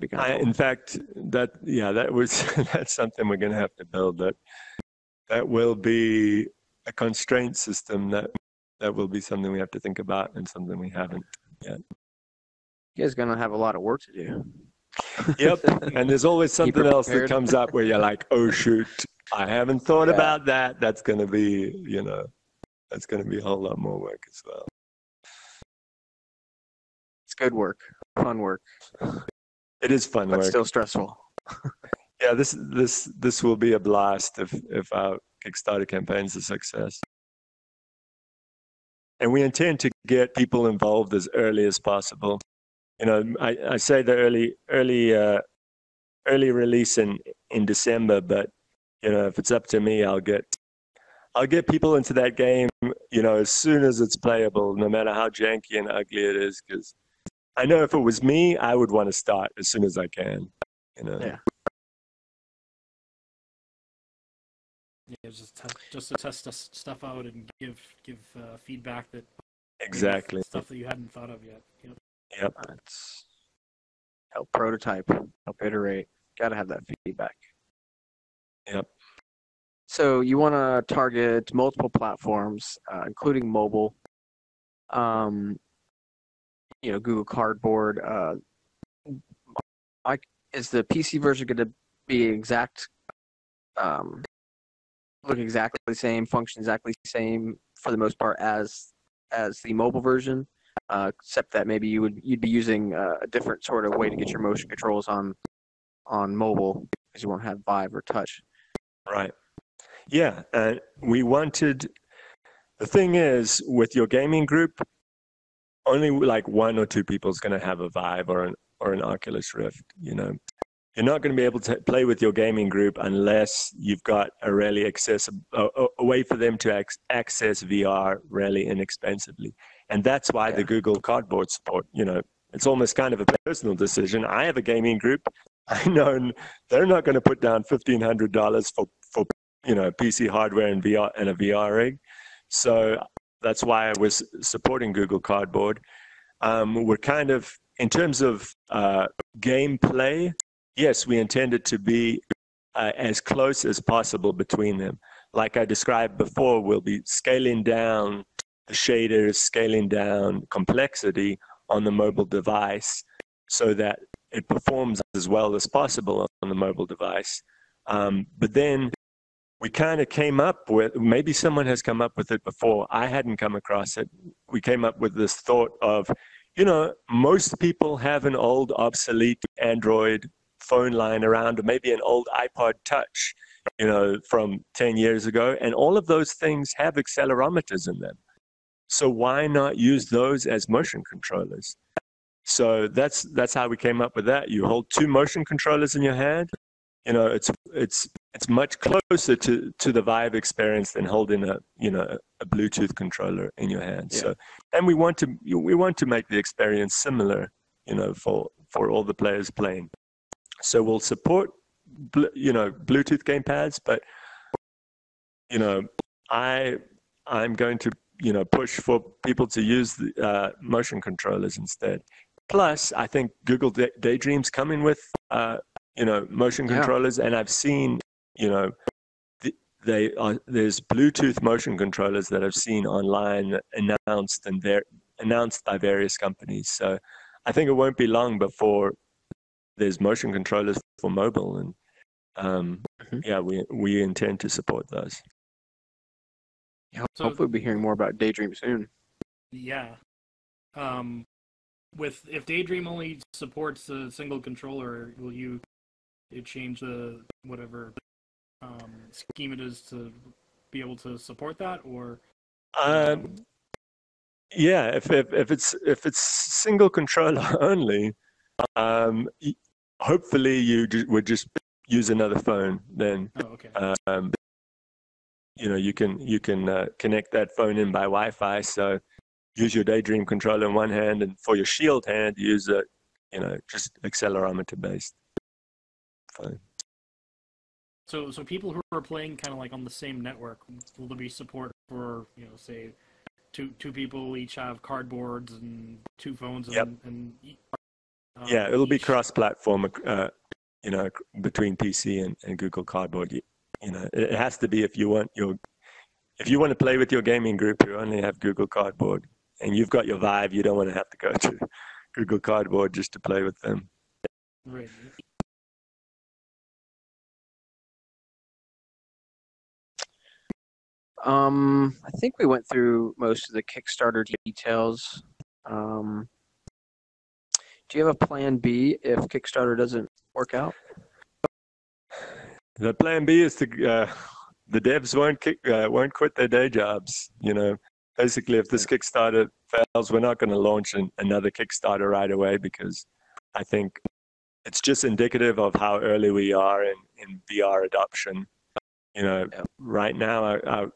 kinda I, in fact, that yeah, that was (laughs) that's something we're going to have to build. That that will be a constraint system. That that will be something we have to think about and something we haven't. Yet. You guys gonna have a lot of work to do. Yep. (laughs) and there's always something else that comes up where you're like, oh shoot, I haven't thought Yeah. about that. That's going to be, you know, that's going to be a whole lot more work as well. It's good work, fun work, It is fun but work. still stressful. (laughs) yeah, this this this will be a blast if if our Kickstarter campaign's a success. And we intend to get people involved as early as possible. You know, I, I say the early early uh, early release in in December, but you know, if it's up to me, I'll get I'll get people into that game. You know, as soon as it's playable, no matter how janky and ugly it is, because I know if it was me, I would want to start as soon as I can. You know. Yeah. Yeah, just te- just to test us stuff out and give give uh, feedback that Exactly. stuff that you hadn't thought of yet. Yep. Yep. It's help prototype, help iterate. Got to have that feedback. Yep. So you want to target multiple platforms, uh, including mobile. Um, you know, Google Cardboard. Uh, I, is the PC version going to be exact? Um, look exactly the same, function exactly the same for the most part as as the mobile version, uh, except that maybe you would you'd be using a different sort of way to get your motion controls on on mobile because you won't have Vive or Touch. Right. Yeah. And we wanted, the thing is, with your gaming group, only like one or two people is going to have a Vive or an, or an Oculus Rift, you know. You're not going to be able to play with your gaming group unless you've got a really accessible a, a- way for them to ac- access VR really inexpensively, and that's why the Google Cardboard support. You know, it's almost kind of a personal decision. I have a gaming group. (laughs) I know they're not going to put down fifteen hundred dollars for for you know PC hardware and VR and a VR rig. So that's why I was supporting Google Cardboard. Um, we're kind of in terms of uh, gameplay. Yes, we intend it to be uh, as close as possible between them. Like I described before, we'll be scaling down the shaders, scaling down complexity on the mobile device so that it performs as well as possible on the mobile device. Um, but then we kind of came up with maybe someone has come up with it before. I hadn't come across it. We came up with this thought of, you know, most people have an old, obsolete Android phone line around, or maybe an old iPod Touch, you know, from 10 years ago. And all of those things have accelerometers in them. So why not use those as motion controllers? So that's that's how we came up with that. You hold two motion controllers in your hand. You know, it's it's it's much closer to to the Vive experience than holding a you know a Bluetooth controller in your hand. Yeah. So, and we want to we want to make the experience similar. You know, for for all the players playing. So we'll support you know Bluetooth gamepads, but you know I I'm going to you know push for people to use the uh, motion controllers instead. Plus, I think Google Day- Daydream's coming with uh, you know motion Yeah. controllers, and I've seen you know th- they are there's Bluetooth motion controllers that I've seen online announced and ver- announced by various companies. So I think it won't be long before there's motion controllers for mobile, and um, Mhm. yeah, we we intend to support those. Yeah, So- hopefully, we'll be hearing more about Daydream soon. Yeah. Um, with if Daydream only supports a single controller, will you you change the whatever um, scheme it is to be able to support that, or Um, yeah, if, if if it's if it's single controller (laughs) only, um, hopefully you ju- would just use another phone. Then oh, okay, um, you know you can you can uh, connect that phone in by Wi-Fi. So use your Daydream controller in one hand, and for your Shield hand, use a you know just accelerometer based phone. so so people who are playing kind of like on the same network, will there be support for you know say two two people each have cardboards and two phones and, Yep. and e- um, Yeah, it'll be cross-platform, uh, you know, between PC and, and Google Cardboard. You, you know, it has to be if you want your, if you want to play with your gaming group, you only have Google Cardboard, and you've got your Vive. You don't want to have to go to (laughs) Google Cardboard just to play with them. Right. Um, I think we went through most of the Kickstarter details. Um, do you have a plan B if Kickstarter doesn't work out? The plan B is to uh, the devs won't kick, uh, won't quit their day jobs. You know, basically, if this Kickstarter fails, we're not going to launch an, another Kickstarter right away because I think it's just indicative of how early we are in, in VR adoption. You know, Yeah. right now our, our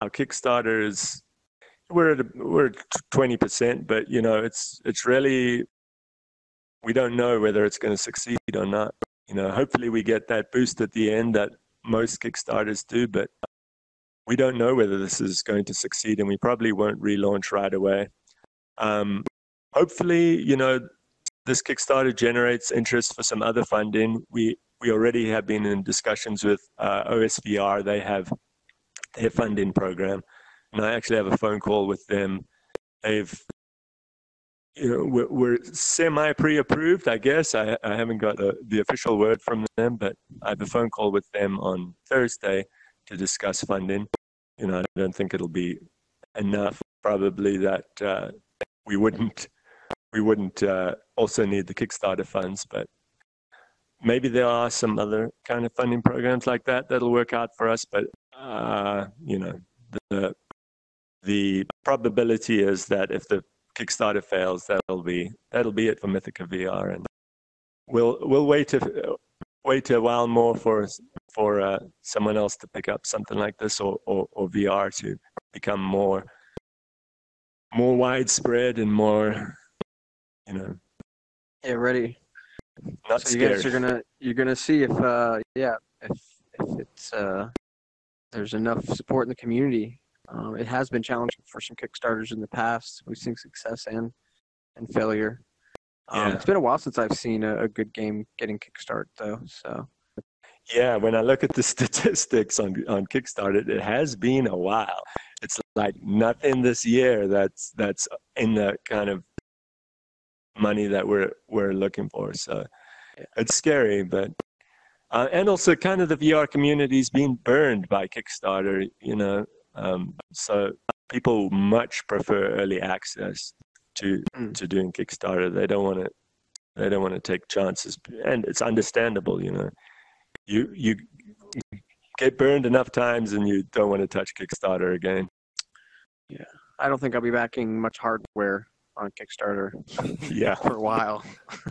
our Kickstarter is we're at a, we're at twenty percent, but you know, it's it's really we don't know whether it's going to succeed or not you know, hopefully we get that boost at the end that most Kickstarters do, but we don't know whether this is going to succeed and we probably won't relaunch right away. Um, hopefully, you know, this Kickstarter generates interest for some other funding. We we already have been in discussions with uh, OSVR. They have their funding program, and I actually have a phone call with them. They've you know, we're, we're semi pre-approved, I guess. I, I haven't got the, the official word from them, but I have a phone call with them on Thursday to discuss funding. You know, I don't think it'll be enough. Probably that uh, we wouldn't we wouldn't uh, also need the Kickstarter funds, but maybe there are some other kind of funding programs like that that'll work out for us. But uh, you know, the the probability is that if the Kickstarter fails, that'll be that'll be it for Mythica VR, and we'll we'll wait a wait a while more for for uh, someone else to pick up something like this or, or or VR to become more more widespread and more you know Yeah, ready. not so you scared. guys are gonna you're gonna see if uh yeah if if it's uh there's enough support in the community. Um, it has been challenging for some Kickstarters in the past. We've seen success and and failure. Um, Yeah. It's been a while since I've seen a, a good game getting kickstart though. So Yeah, when I look at the (laughs) statistics on on Kickstarter, it has been a while. It's like nothing this year that's that's in the kind of money that we're we're looking for. So it's scary, but uh, and also kind of the VR community is being burned by Kickstarter. You know, um, so people much prefer early access to Mm. to doing Kickstarter. They don't want to they don't want to take chances, and it's understandable. You know you you get burned enough times and you don't want to touch Kickstarter again. Yeah, I don't think I'll be backing much hardware on Kickstarter (laughs) Yeah. for a while. (laughs)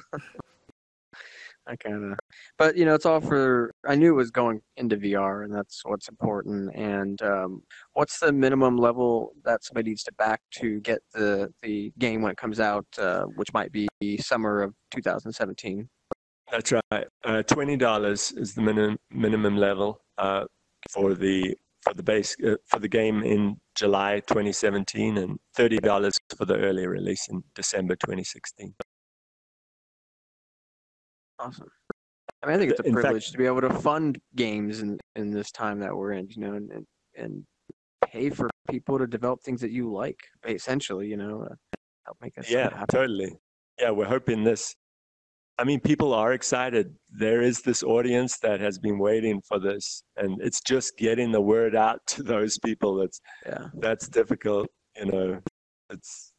I kind of, but you know, it's all for. I knew it was going into VR, and that's what's important. And um, what's the minimum level that somebody needs to back to get the the game when it comes out, uh, which might be summer of 2017? That's right. Uh, Twenty dollars is the minimum minimum level uh, for the for the base uh, for the game in July 2017, and thirty dollars for the early release in December 2016. Awesome. I mean, I think it's a In fact- privilege to be able to fund games in in this time that we're in. You know, and and, pay for people to develop things that you like. Essentially, you know, uh, help make us Yeah, happy. totally. yeah, we're hoping this. I mean, people are excited. There is this audience that has been waiting for this, and it's just getting the word out to those people. That's Yeah. that's difficult. You know, it's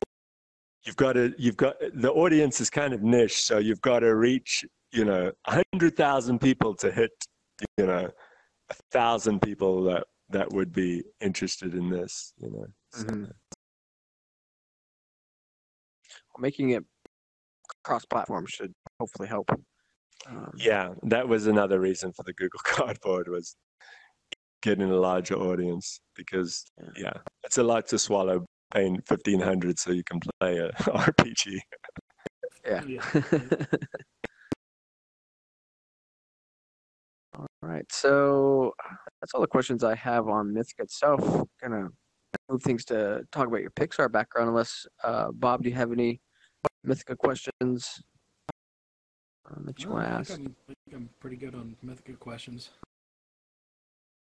you've got to you've got the audience is kind of niche, so you've got to reach you know a hundred thousand people to hit you know a thousand people that that would be interested in this. You know, So- Mhm. Making it cross-platform should hopefully help. Um, yeah, that was another reason for the Google (laughs) Cardboard was getting a larger audience because Yeah. yeah, it's a lot to swallow paying fifteen hundred so you can play a (laughs) RPG. yeah. Yeah. (laughs) all right. So that's all the questions I have on Mythic itself. Gonna move things to talk about your Pixar background. Unless uh, Bob, do you have any Mythica questions um, that you No, want to I ask? think I'm, I think I'm pretty good on Mythica questions.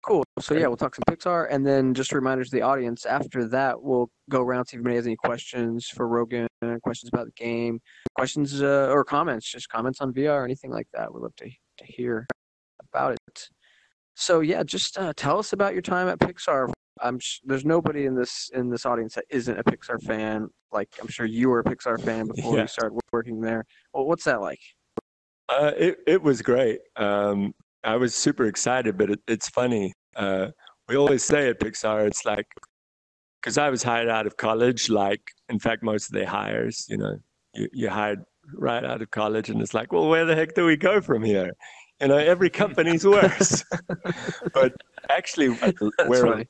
Cool. So yeah, we'll talk some Pixar, and then just a reminder to the audience. After that, we'll go around see if anybody has any questions for Rogan, questions about the game, questions uh, or comments, just comments on VR, or anything like that. We'd love to to hear about it. So yeah, just uh, tell us about your time at Pixar. I'm sh- there's nobody in this in this audience that isn't a Pixar fan. Like I'm sure you were a Pixar fan before Yeah. you started working there. Well, what's that like? Uh, it it was great. Um, I was super excited, but it, it's funny. Uh, we always say at Pixar, it's like because I was hired out of college. Like, in fact, most of their hires, you know, you you hired right out of college, and it's like, well, where the heck do we go from here? You know, every company's worse. (laughs) but actually, (laughs) where funny.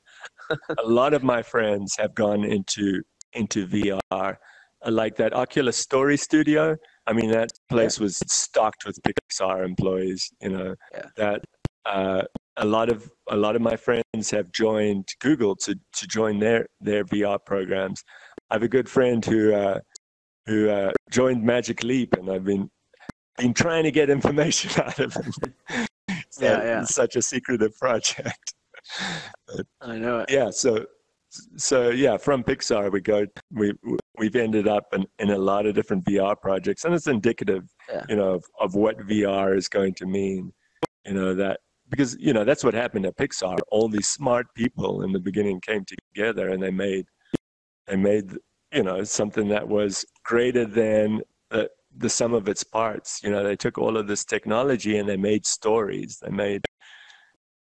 a lot of my friends have gone into into VR, uh, like that Oculus Story Studio. I mean, that place was stocked with Pixar employees. You know, Yeah. that uh, a lot of a lot of my friends have joined Google to to join their their VR programs. I have a good friend who uh, who uh, joined Magic Leap, and I've been been trying to get (laughs) information out of him. So Yeah, yeah. It's such a secretive project. (laughs) I know it. yeah so so yeah from pixar we go we we've ended up in, in a lot of different vr projects and it's indicative Yeah. you know of, of what vr is going to mean you know that because you know that's what happened at pixar. All these smart people in the beginning came together and they made they made you know something that was greater than the, the sum of its parts. You know they took all of this technology and they made stories. They made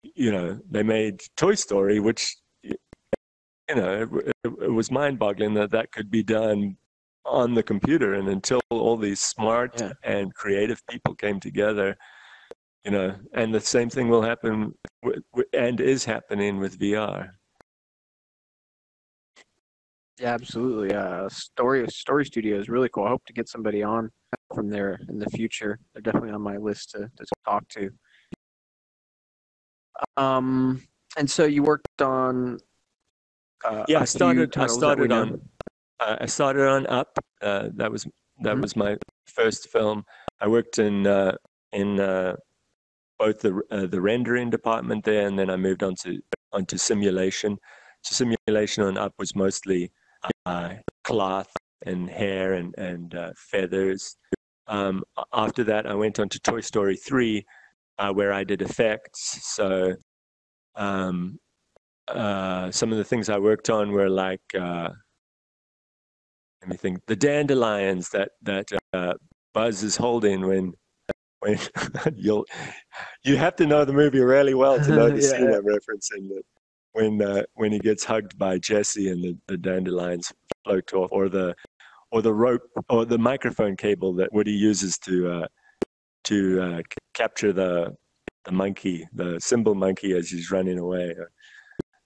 you know they made toy story which you know it, it, it was mind-boggling that that could be done on the computer and until all these smart Yeah. and creative people came together you know and the same thing will happen with, and is happening with vr Yeah, absolutely. Uh, story Story Studio is really cool. I hope to get somebody on from there in the future. They're definitely on my list to, to talk to. Um, and so you worked on. Uh, yeah i started i titles that we started on uh, i started on up. Uh, that was that Mhm. was my first film. I worked in uh, in uh, both the uh, the rendering department there and then i moved on to onto simulation. So simulation on up was mostly uh, cloth and hair and and uh, feathers. Um, after that i went on to toy story 3 uh, where i did effects. So um, uh, some of the things I worked on were like uh, let me think the dandelions that that uh, Buzz is holding when when (laughs) you'll you have to know the movie really well to know (laughs) the Yeah, scene. I'm referencing that when uh, when he gets hugged by Jesse and the, the dandelions float off or the or the rope or the microphone cable that Woody uses to uh, to uh, c- capture the the monkey the cymbal monkey as he's running away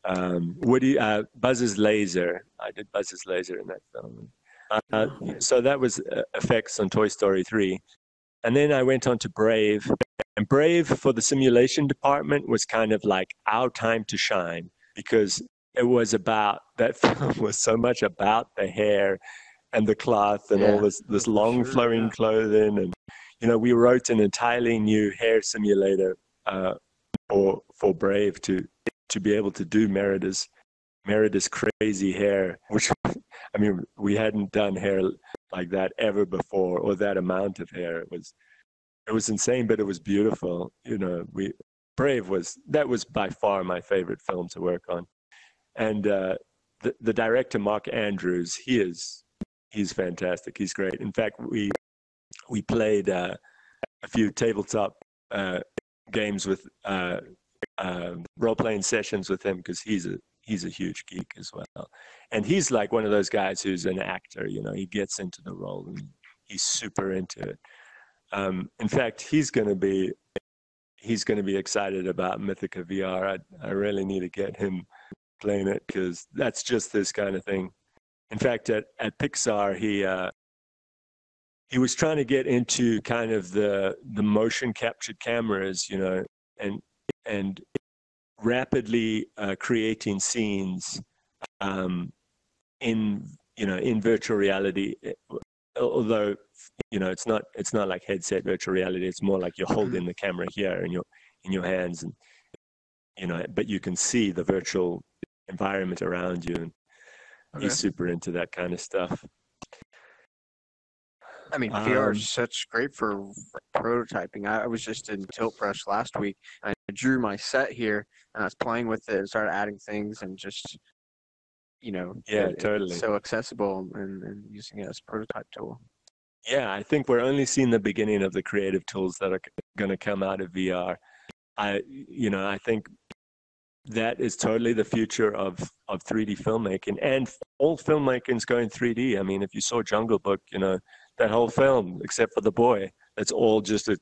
um, Woody uh, Buzz's laser. I did Buzz's laser in that film. Uh, so that was uh, effects on Toy Story 3. And then I went on to Brave. And Brave for the simulation department was kind of like our time to shine because it was about that (laughs) film was so much about the hair and the cloth and all this this long sure, flowing yeah. clothing and you know we wrote an entirely new hair simulator uh, for for Brave to to be able to do Merida's Merida's crazy hair, (laughs) which I mean we hadn't done hair like that ever before, or that amount of hair. It was it was insane, but it was beautiful. You know, we Brave was that was by far my favorite film to work on, and uh, the the director Mark Andrews, he is he's fantastic. He's great. In fact, we we played uh, a few tabletop uh, games with uh, role playing sessions with him because he's a he's a huge geek as well, and he's like one of those guys who's an actor. You know, he gets into the role and he's super into it. Um, in fact, he's going to be he's going to be excited about Mythica VR. I, I really need to get him playing it because that's just this kind of thing. In fact, at, at Pixar, he uh, he was trying to get into kind of the the motion captured cameras, you know, and and rapidly uh, creating scenes um, in you know in virtual reality. Although you know it's not it's not like headset virtual reality it's more like you're mm-hmm. holding the camera here in your in your hands and you know but you can see the virtual environment around you and okay. he's super into that kind of stuff I mean, um, VR is such great for prototyping. I, I was just in Tilt Brush last week. I drew my set here, and I was playing with it and started adding things and just, you know, yeah, it, totally. so accessible and, and using it as a prototype tool yeah, I think we're only seeing the beginning of the creative tools that are going to come out of VR. I, you know, I think that is totally the future of of 3D filmmaking, and all filmmaking is going 3D. I mean, if you saw Jungle Book, you know, that whole film, except for the boy, that's all just a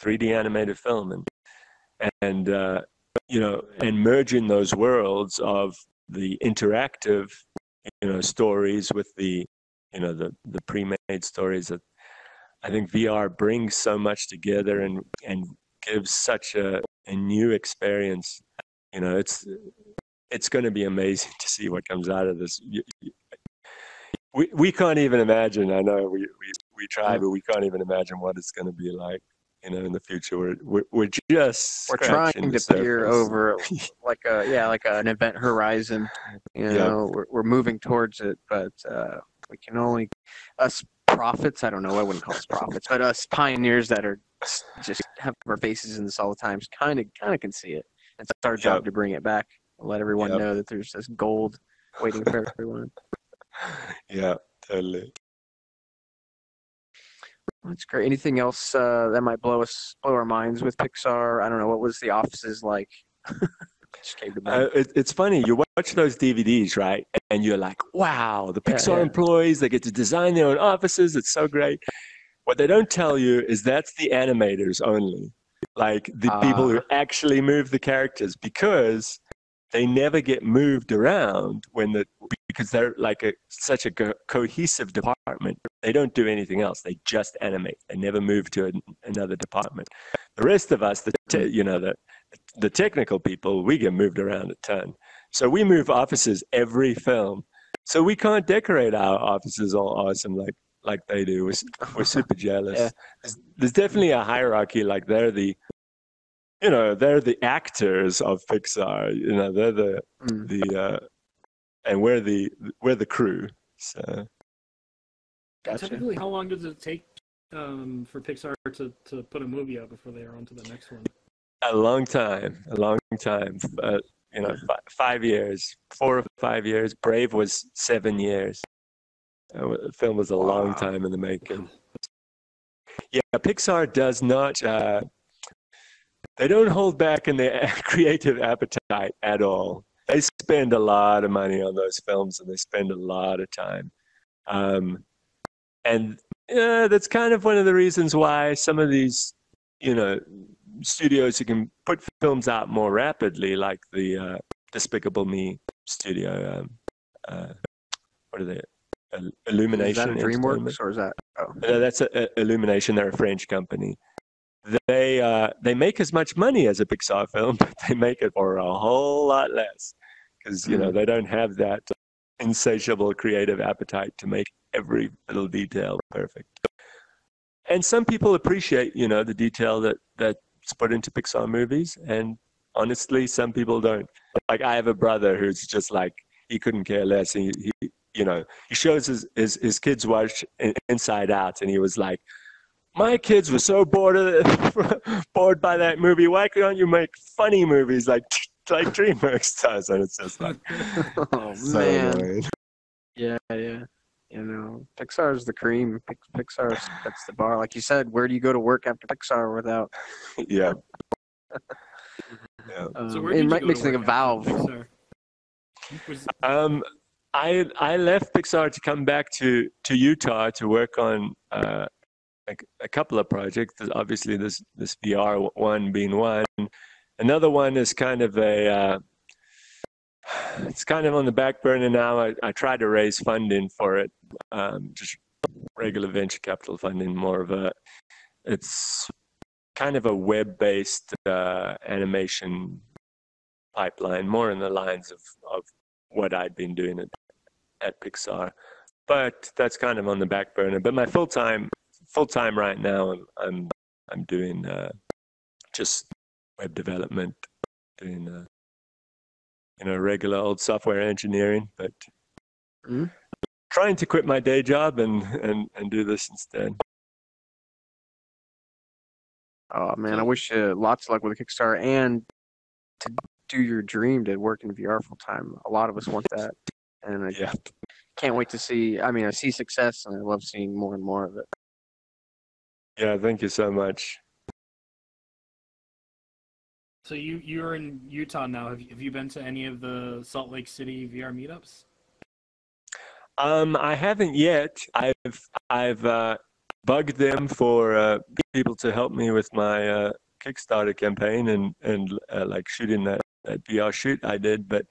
3D animated film, and and uh, you know, and merging those worlds of the interactive, you know, stories with the you know the the pre-made stories that I think VR brings so much together and and gives such a, a new experience. You know, it's it's going to be amazing (laughs) to see what comes out of this. We we can't even imagine. I know we we, we try, but we can't even imagine what it's going to be like. You know, in the future, we're we're, we're just we're trying to peer over (laughs) like a yeah, like an event horizon. You know, we're we're moving towards it, but uh, we can only us prophets. I don't know. I wouldn't call us prophets, but us pioneers that are just have our faces in this all the time, kind of kind of can see it. It's our job yep. to bring it back, let everyone yep. know that there's this gold waiting for everyone. (laughs) yeah, totally. That's great. Anything else uh, that might blow us blow our minds with Pixar? I don't know. What was the offices like? (laughs) Uh, it, it's funny. You watch those DVDs, right? And you're like, wow, the Pixar yeah, yeah. employees, they get to design their own offices. It's so great. What they don't tell you is that's the animators only, like the uh, people who actually move the characters because they never get moved around when the because they're like a such a co- cohesive department. They don't do anything else. They just animate. They never move to an, another department. The rest of us, the te- you know the the technical people, we get moved around a ton. So we move offices every film. So we can't decorate our offices all awesome like like they do. We're, we're (laughs) super jealous. Yeah. There's, there's definitely a hierarchy. Like they're the, you know, they're the actors of Pixar. You know, they're the mm. the, uh, and we're the we're the crew. So. Gotcha. Typically, how long does it take um, for Pixar to, to put a movie out before they are on to the next one? A long time, a long time. Uh, you know, f- five years, four or five years. Brave was seven years. The film was a wow. long time in the making. Yeah, Pixar does not. Uh, they don't hold back in their (laughs) creative appetite at all. They spend a lot of money on those films, and they spend a lot of time. Um, and yeah, that's kind of one of the reasons why some of these, you know, studios who can put films out more rapidly, like the uh, Despicable Me studio. Um, uh, what are they? Illumination. Is that DreamWorks or is that? Oh. Uh, that's a, a, Illumination. They're a French company. They uh, they make as much money as a Pixar film, (laughs) but they make it for a whole lot less because you mm. know they don't have that insatiable creative appetite to make every little detail perfect. And some people appreciate, you know, the detail that that put into Pixar movies. And honestly, some people don't. Like I have a brother who's just like he couldn't care less. He he, you know, he shows his his, his kids watch Inside Out, and he was like, "My kids were so bored of (laughs) bored by that movie. Why can't you make funny movies like (laughs) like DreamWorks does?" And it's just like, (laughs) oh so man. annoying. Yeah, yeah. You know, Pixar's the cream. Pix- Pixar sets the bar. Like you said, where do you go to work after Pixar without? yeah. yeah. Um, So where it you might go makes to me think of work Valve. Um, I I left Pixar to come back to to Utah to work on uh, a, a couple of projects. Obviously, this this VR one being one. Another one is kind of a uh, it's kind of on the back burner now. I, I tried to raise funding for it, um, just regular venture capital funding, more of a it's kind of a web-based uh, animation pipeline, more in the lines of, of what I'd been doing at, at Pixar. But that's kind of on the back burner. But my full time, full time right now, I'm I'm, I'm doing uh, just web development, doing uh, you know regular old software engineering, but Mhm. trying to quit my day job and, and, and do this instead. Oh man, I wish you lots of luck with the Kickstarter and to do your dream to work in VR full time. A lot of us want that, and I Yeah. can't wait to see. I mean, I see success, and I love seeing more and more of it. Yeah, thank you so much. So you you're in Utah now. Have you, have you been to any of the Salt Lake City VR meetups? Um, I haven't yet. I've I've uh, bugged them for uh, people to help me with my uh, Kickstarter campaign and and uh, like shooting that that VR shoot I did. But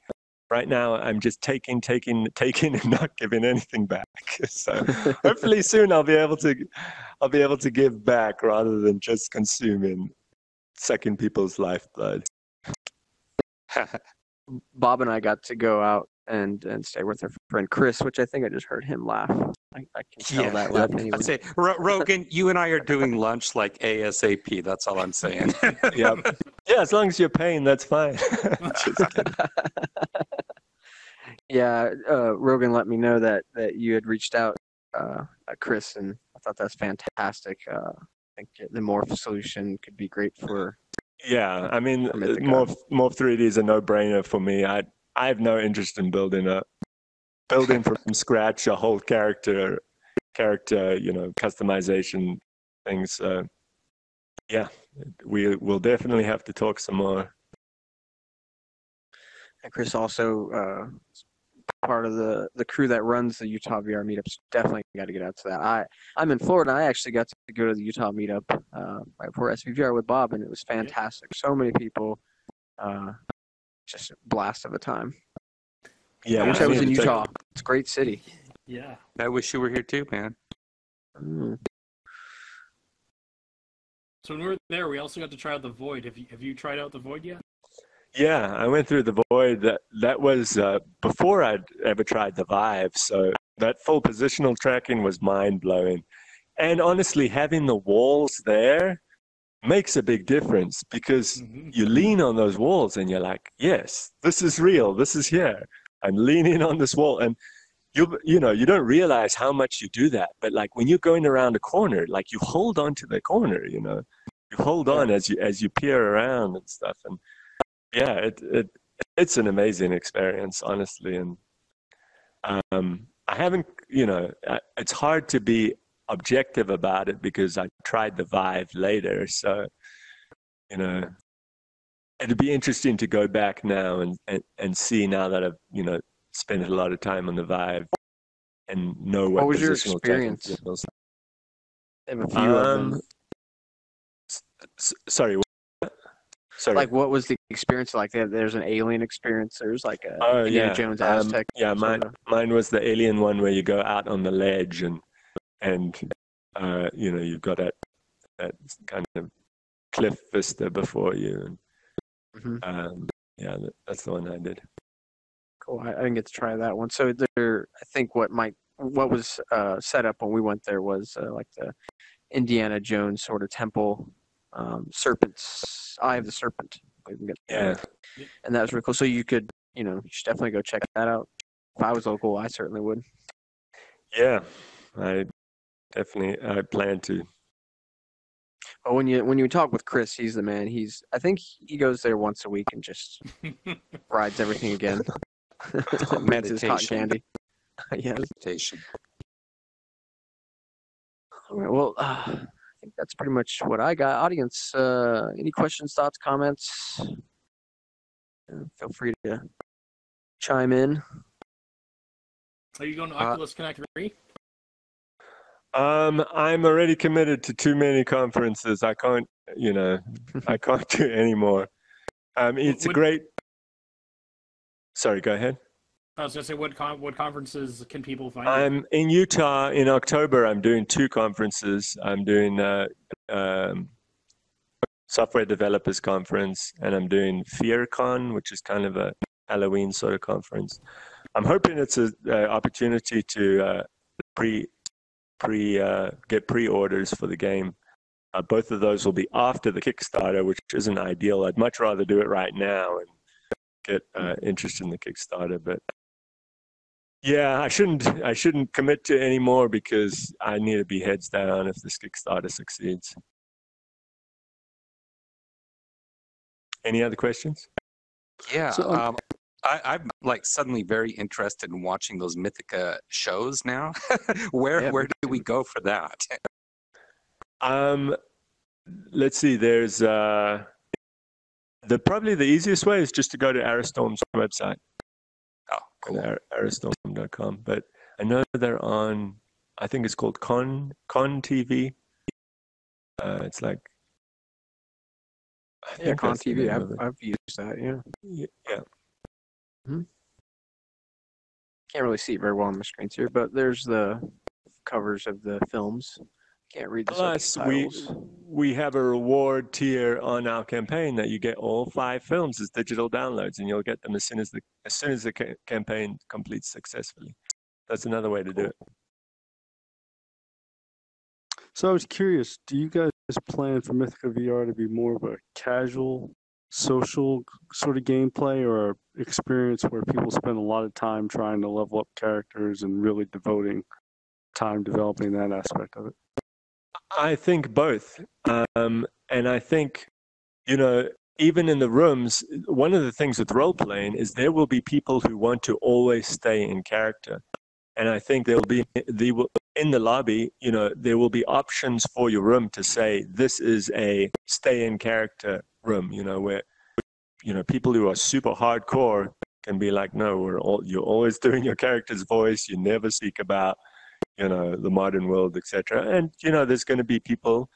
right now I'm just taking, taking, taking, (laughs) and not giving anything back. (laughs) So (laughs) hopefully soon I'll be able to I'll be able to give back rather than just consuming, sucking people's lifeblood. Bob and I got to go out and and stay with our friend Chris, which I think I just heard him laugh. I, I can tell Yeah, that laugh anyway. I'd say, Ro- Rogan, you and I are doing lunch like ASAP. That's all I'm saying. Yep. Yeah, as long as you're paying, that's fine. Just kidding. Yeah, uh, Rogan let me know that that you had reached out, uh, uh, Chris, and I thought that's fantastic. Uh, I think the morph solution could be great for. Yeah, I mean, Morph Morph 3D is a no-brainer for me. I I have no interest in building a building from (laughs) scratch a whole character character, you know, customization things. So yeah, we will definitely have to talk some more. And Chris also uh, part of the the crew that runs the Utah VR meetups. Definitely got to get out to that. I I'm in Florida. I actually got to go to the Utah meetup uh, right before SVVR with Bob, and it was fantastic. So many people. Uh, just a blast of a time. Yeah, I wish I was in need to take- Utah. It's a great city. Yeah. I wish you were here too, man. Mm. So when we were there, we also got to try out the Void. Have you have you tried out the Void yet? Yeah, I went through the void. That that was uh, before I'd ever tried the Vive. So that full positional tracking was mind blowing. And honestly, having the walls there makes a big difference because Mhm. you lean on those walls and you're like, yes, this is real. This is here. I'm leaning on this wall, and you you know you don't realize how much you do that. But like when you're going around a corner, like you hold on to the corner. You know, you hold on as you as you peer around and stuff. And yeah, it it it's an amazing experience, honestly. And um, I haven't, you know, it's hard to be objective about it because I tried the Vive later. So, you know, it'd be interesting to go back now and, and, and see now that I've, you know, spent a lot of time on the Vive and know what, What was your experience? feels. A few of them. Um, s- sorry. Sorry. Like, what was the experience like? There- There's an alien experience. There's like a Oh Indiana yeah, Jones um, Aztec. yeah, mine mine was the alien one where you go out on the ledge and and uh, you know you've got that that kind of cliff vista before you. And, Mhm. um, yeah, that, that's the one I did. Cool. I, I didn't get to try that one. So there, I think what might what was uh, set up when we went there was uh, like the Indiana Jones sort of temple, um, serpent's eye of the serpent. We can get Yeah, and that was really cool. So you could, you know, you should definitely go check that out. If I was local, I certainly would. Yeah, I definitely I plan to. But when you when you talk with Chris, he's the man. He's I think he goes there once a week and just (laughs) rides everything again. (laughs) His cotton Meditation. candy. (laughs) yes. Meditation. All right. Well, uh, think that's pretty much what I got. Audience, uh, any questions, thoughts, comments? Uh, feel free to chime in. Are you going to Uh, Oculus Connect 3? Um, I'm already committed to too many conferences. I can't, you know, I can't do any more. Um, it's a great. Sorry, go ahead. I was going to say, what con- what conferences can people find? I'm in Utah in October. I'm doing two conferences. I'm doing uh, um, software developers conference, and I'm doing FearCon, which is kind of a Halloween sort of conference. I'm hoping it's an a opportunity to uh, pre pre uh, get pre-orders for the game. Uh, both of those will be after the Kickstarter, which isn't ideal. I'd much rather do it right now and get uh, interest in the Kickstarter, but yeah, I shouldn't. I shouldn't commit to any more because I need to be heads down if this Kickstarter succeeds. Any other questions? Yeah. So, um, um, I, I'm like suddenly very interested in watching those Mythica shows now. (laughs) where Yeah, where do we go for that? Um, let's see. There's uh, the probably the easiest way is just to go to Arrowstorm's website. Go cool. to But I know they're on. I think it's called Con Con TV. Uh, it's like. I Yeah, Con TV. I've. I've used that. Yeah. Y- Yeah. Can't really see it very well on my screens here, but there's the covers of the films. Can't read the Plus, we we have a reward tier on our campaign that you get all five films as digital downloads, and you'll get them as soon as the as soon as the ca- campaign completes successfully. That's another way to do it. So I was curious, do you guys plan for Mythica VR to be more of a casual, social sort of gameplay or experience where people spend a lot of time trying to level up characters and really devoting time developing that aspect of it? I think both, um, and I think you know even in the rooms, one of the things with role playing is there will be people who want to always stay in character, and I think there will be the in the lobby. You know, there will be options for your room to say this is a stay in character room. You know, where you know people who are super hardcore can be like, no, we're all you're always (laughs) doing your character's voice. You never speak about you know the modern world, etc. And you know, there's going to be people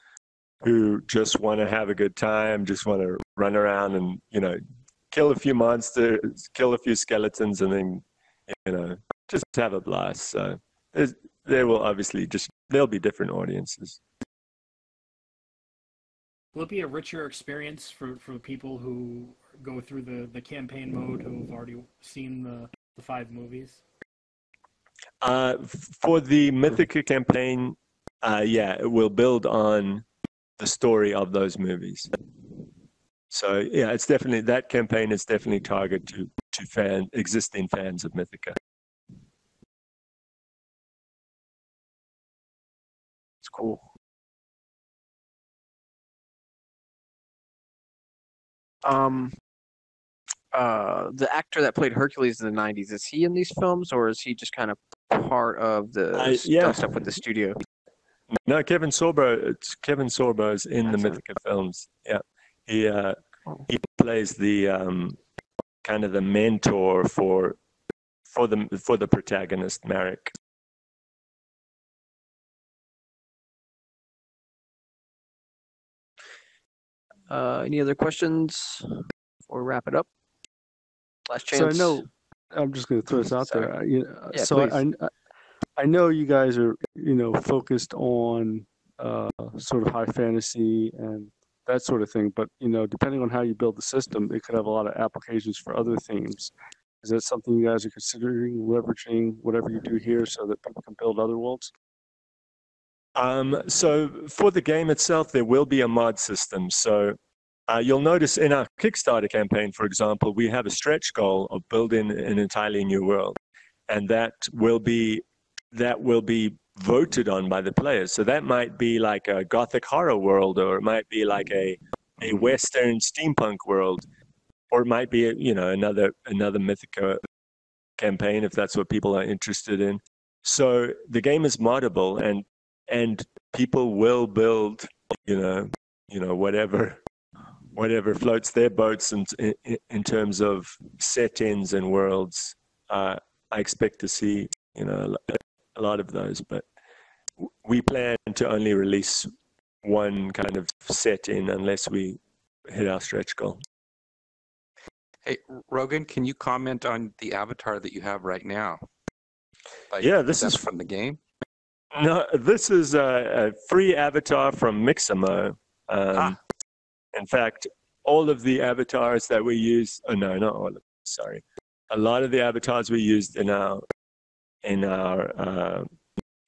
who just want to have a good time, just want to run around and you know kill a few monsters, kill a few skeletons, and then you know just have a blast. So there will obviously just there'll be different audiences. Will it be a richer experience for, for people who go through the, the campaign mode who have already seen the, the five movies? Uh, for the Mythica campaign, uh, yeah, it will build on the story of those movies. So yeah, it's definitely that campaign is definitely targeted to to fan existing fans of Mythica. It's cool. Um, uh, the actor that played Hercules in the '90s is he in these films, or is he just kind of part of the Uh, yeah. stuff with the studio? No, Kevin Sorbo. It's Kevin Sorbo is in the That's it. Mythica films. Yeah, he uh, Oh. he plays the um, kind of the mentor for for the for the protagonist Marek. Uh, any other questions before we wrap it up? Last chance. So I know, I'm just going to throw this out Sorry. there. I- You know, Yeah, so I, I, I know you guys are, you know, focused on uh, sort of high fantasy and that sort of thing. But you know, depending on how you build the system, it could have a lot of applications for other themes. Is that something you guys are considering leveraging whatever you do here so that people can build other worlds? Um, so for the game itself, there will be a mod system. So uh, you'll notice in our Kickstarter campaign, for example, we have a stretch goal of building an entirely new world. and that will be that will be voted on by the players. So that might be like a gothic horror world, or it might be like a a western steampunk world, or it might be you know another another Mythica campaign if that's what people are interested in. So the game is moddable, and and people will build you know you know whatever whatever floats their boats in, in, in terms of settings and worlds. Uh, I expect to see, you know, a lot of those, but we plan to only release one kind of setting unless we hit our stretch goal. Hey, Rogan, can you comment on the avatar that you have right now? Like, yeah, this is from the game. No, this is a, a free avatar from Mixamo. Um, ah. In fact, all of the avatars that we use, oh no, not all of them, sorry. A lot of the avatars we used in our in our uh,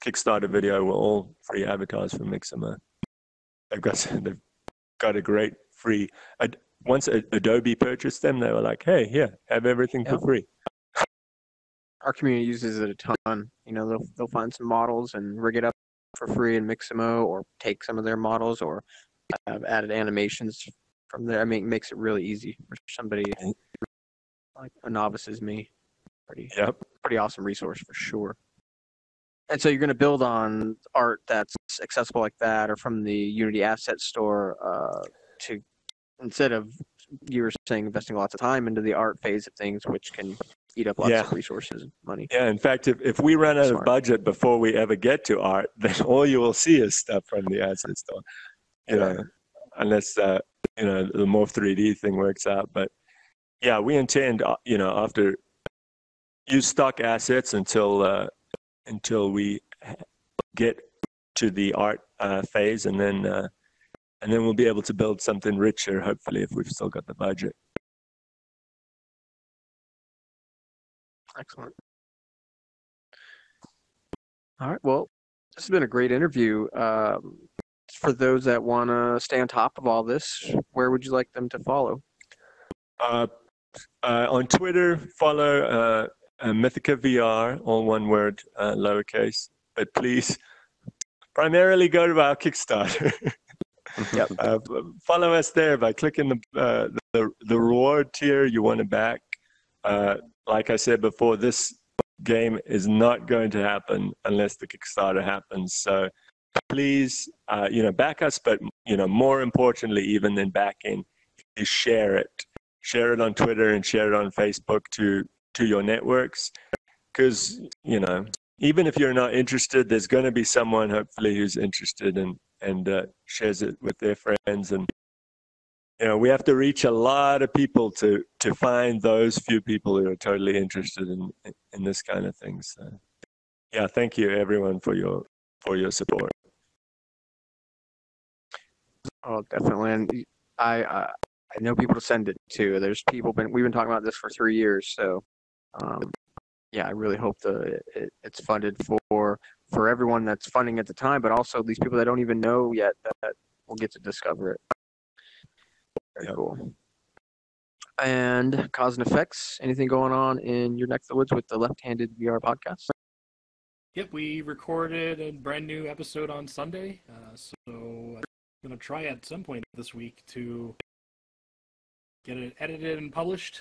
Kickstarter video were all free avatars from Mixamo. They've got (laughs) they've got a great free. Once Adobe purchased them, they were like, "Hey, here, have everything for free." Our community uses it a ton. You know, they'll they'll find some models and rig it up for free in Mixamo, or take some of their models, or have added animations from there. I mean, it makes it really easy for somebody like a novice as me. Pretty, yep. pretty awesome resource for sure. And so you're going to build on art that's accessible like that, or from the Unity Asset Store, uh, to instead of you were saying investing lots of time into the art phase of things, which can eat up lots yeah. of resources and money. Yeah, in fact, if, if we run out Smart. of budget before we ever get to art, (laughs) then all you will see is stuff from the asset store you know, unless uh, you know the Morph 3D thing works out. But yeah, we intend, uh, you know, after use stock assets until uh, until we get to the art uh, phase, and then uh, and then we'll be able to build something richer, hopefully, if we've still got the budget. Excellent. All right. Well, this has been a great interview. Um, for those that want to stay on top of all this, where would you like them to follow? Uh, uh, on Twitter, follow uh, uh Mythica VR, all one word, uh, lowercase. But please, primarily go to our Kickstarter. (laughs) yep. Uh, follow us there by clicking the, the the reward tier you want to back. like I said before, this game is not going to happen unless the Kickstarter happens. So please, uh, you know, back us, but you know, more importantly, even than backing, is share it. Share it on Twitter and share it on Facebook to to your networks, because you know, even if you're not interested, there's going to be someone hopefully who's interested and and uh, shares it with their friends and. You know, we have to reach a lot of people to to find those few people who are totally interested in in this kind of thing. So, yeah, thank you everyone for your for your support. Oh, definitely. And I, I, I know people to send it to. There's people been we've been talking about this for three years. So, um, yeah, I really hope the it, it's funded for for everyone that's funding at the time, but also these people that don't even know yet that will get to discover it. Very yep. cool. And cause and effects. Anything going on in your neck of the woods with the left-handed VR podcast? Yep, we recorded a brand new episode on Sunday. Uh, so going to try at some point this week to get it edited and published.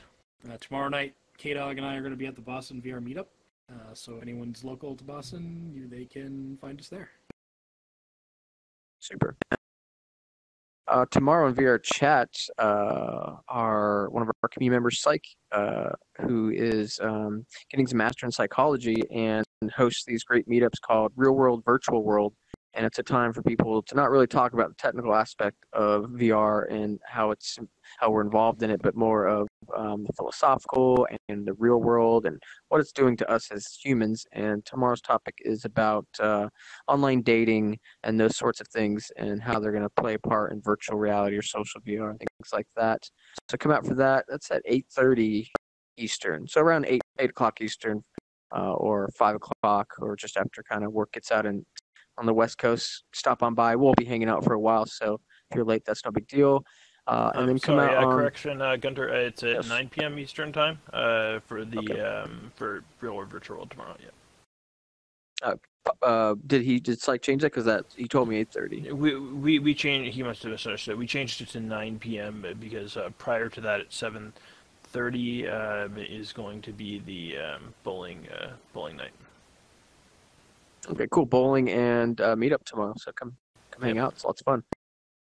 Uh, tomorrow night, K Dog and I are going to be at the Boston VR meetup. Uh, so if anyone's local to Boston, you, they can find us there. Super. Uh, tomorrow in VRChat, uh, our one of our community members, Psych, uh, who is um, getting his master in psychology and hosts these great meetups called Real World Virtual World, and it's a time for people to not really talk about the technical aspect of VR and how it's how we're involved in it, but more of um, the philosophical and the real world and what it's doing to us as humans. And tomorrow's topic is about uh, online dating and those sorts of things and how they're going to play a part in virtual reality or social VR and things like that. So come out for that. That's at 8:30 Eastern, so around eight eight o'clock Eastern. Uh, or five o'clock, or just after kind of work gets out and on the West Coast, stop on by. We'll be hanging out for a while, so if you're late, that's no big deal. uh, and Um, then come sorry, out uh, on. correction, uh, Gunter. Uh, it's at Yes. 9 p.m. Eastern time uh, for the Okay. um, for Real World Virtual World tomorrow. Yeah. Uh, did he just like change that? Because that he told me 8:30. We we we changed. He must have misunderstood. We changed it to 9 p.m. because uh, prior to that, at 7:30 uh, is going to be the um, bowling uh, bowling night. Okay, cool. Bowling and uh, meetup tomorrow. So come come hang out. It's lots of fun.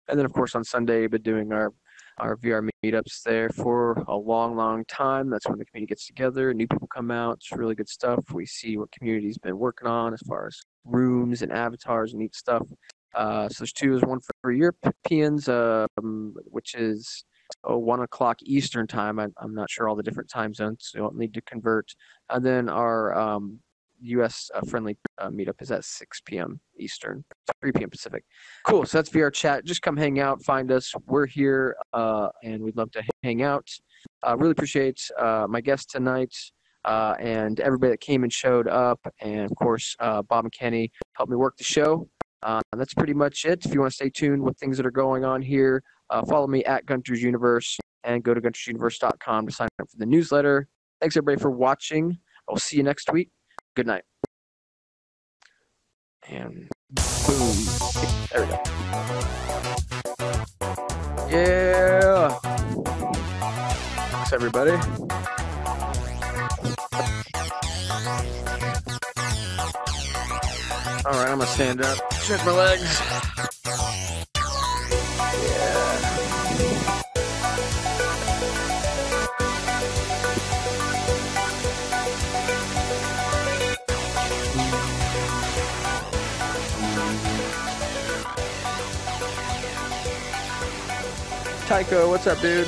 And then of course on Sunday, we've been doing our our VR meetups there for a long, long time. That's when the community gets together. New people come out. It's really good stuff. We see what community's been working on as far as rooms and avatars and neat stuff. Uh, so there's two. There's one for, for Europeans, um, which is oh, one o'clock Eastern time. I, I'm not sure all the different time zones, so you don't need to convert. And then our um, U.S. Uh, friendly uh, meetup is at 6 p.m. Eastern, 3 p.m. Pacific. Cool. So that's VRChat. Just come hang out, find us. We're here, uh, and we'd love to hang out. Uh, really appreciate uh, my guest tonight uh, and everybody that came and showed up, and of course uh, Bob and Kenny helped me work the show. That's pretty much it. If you want to stay tuned with things that are going on here, follow me at Gunter's Universe and go to guntersuniverse.com to sign up for the newsletter. Thanks everybody for watching. I'll see you next week. Good night. And boom. There we go. Yeah. Thanks, everybody. All right, I'm gonna stand up, Check my legs. Yeah. Tycho, what's up, dude?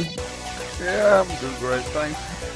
Yeah, I'm doing great, thanks.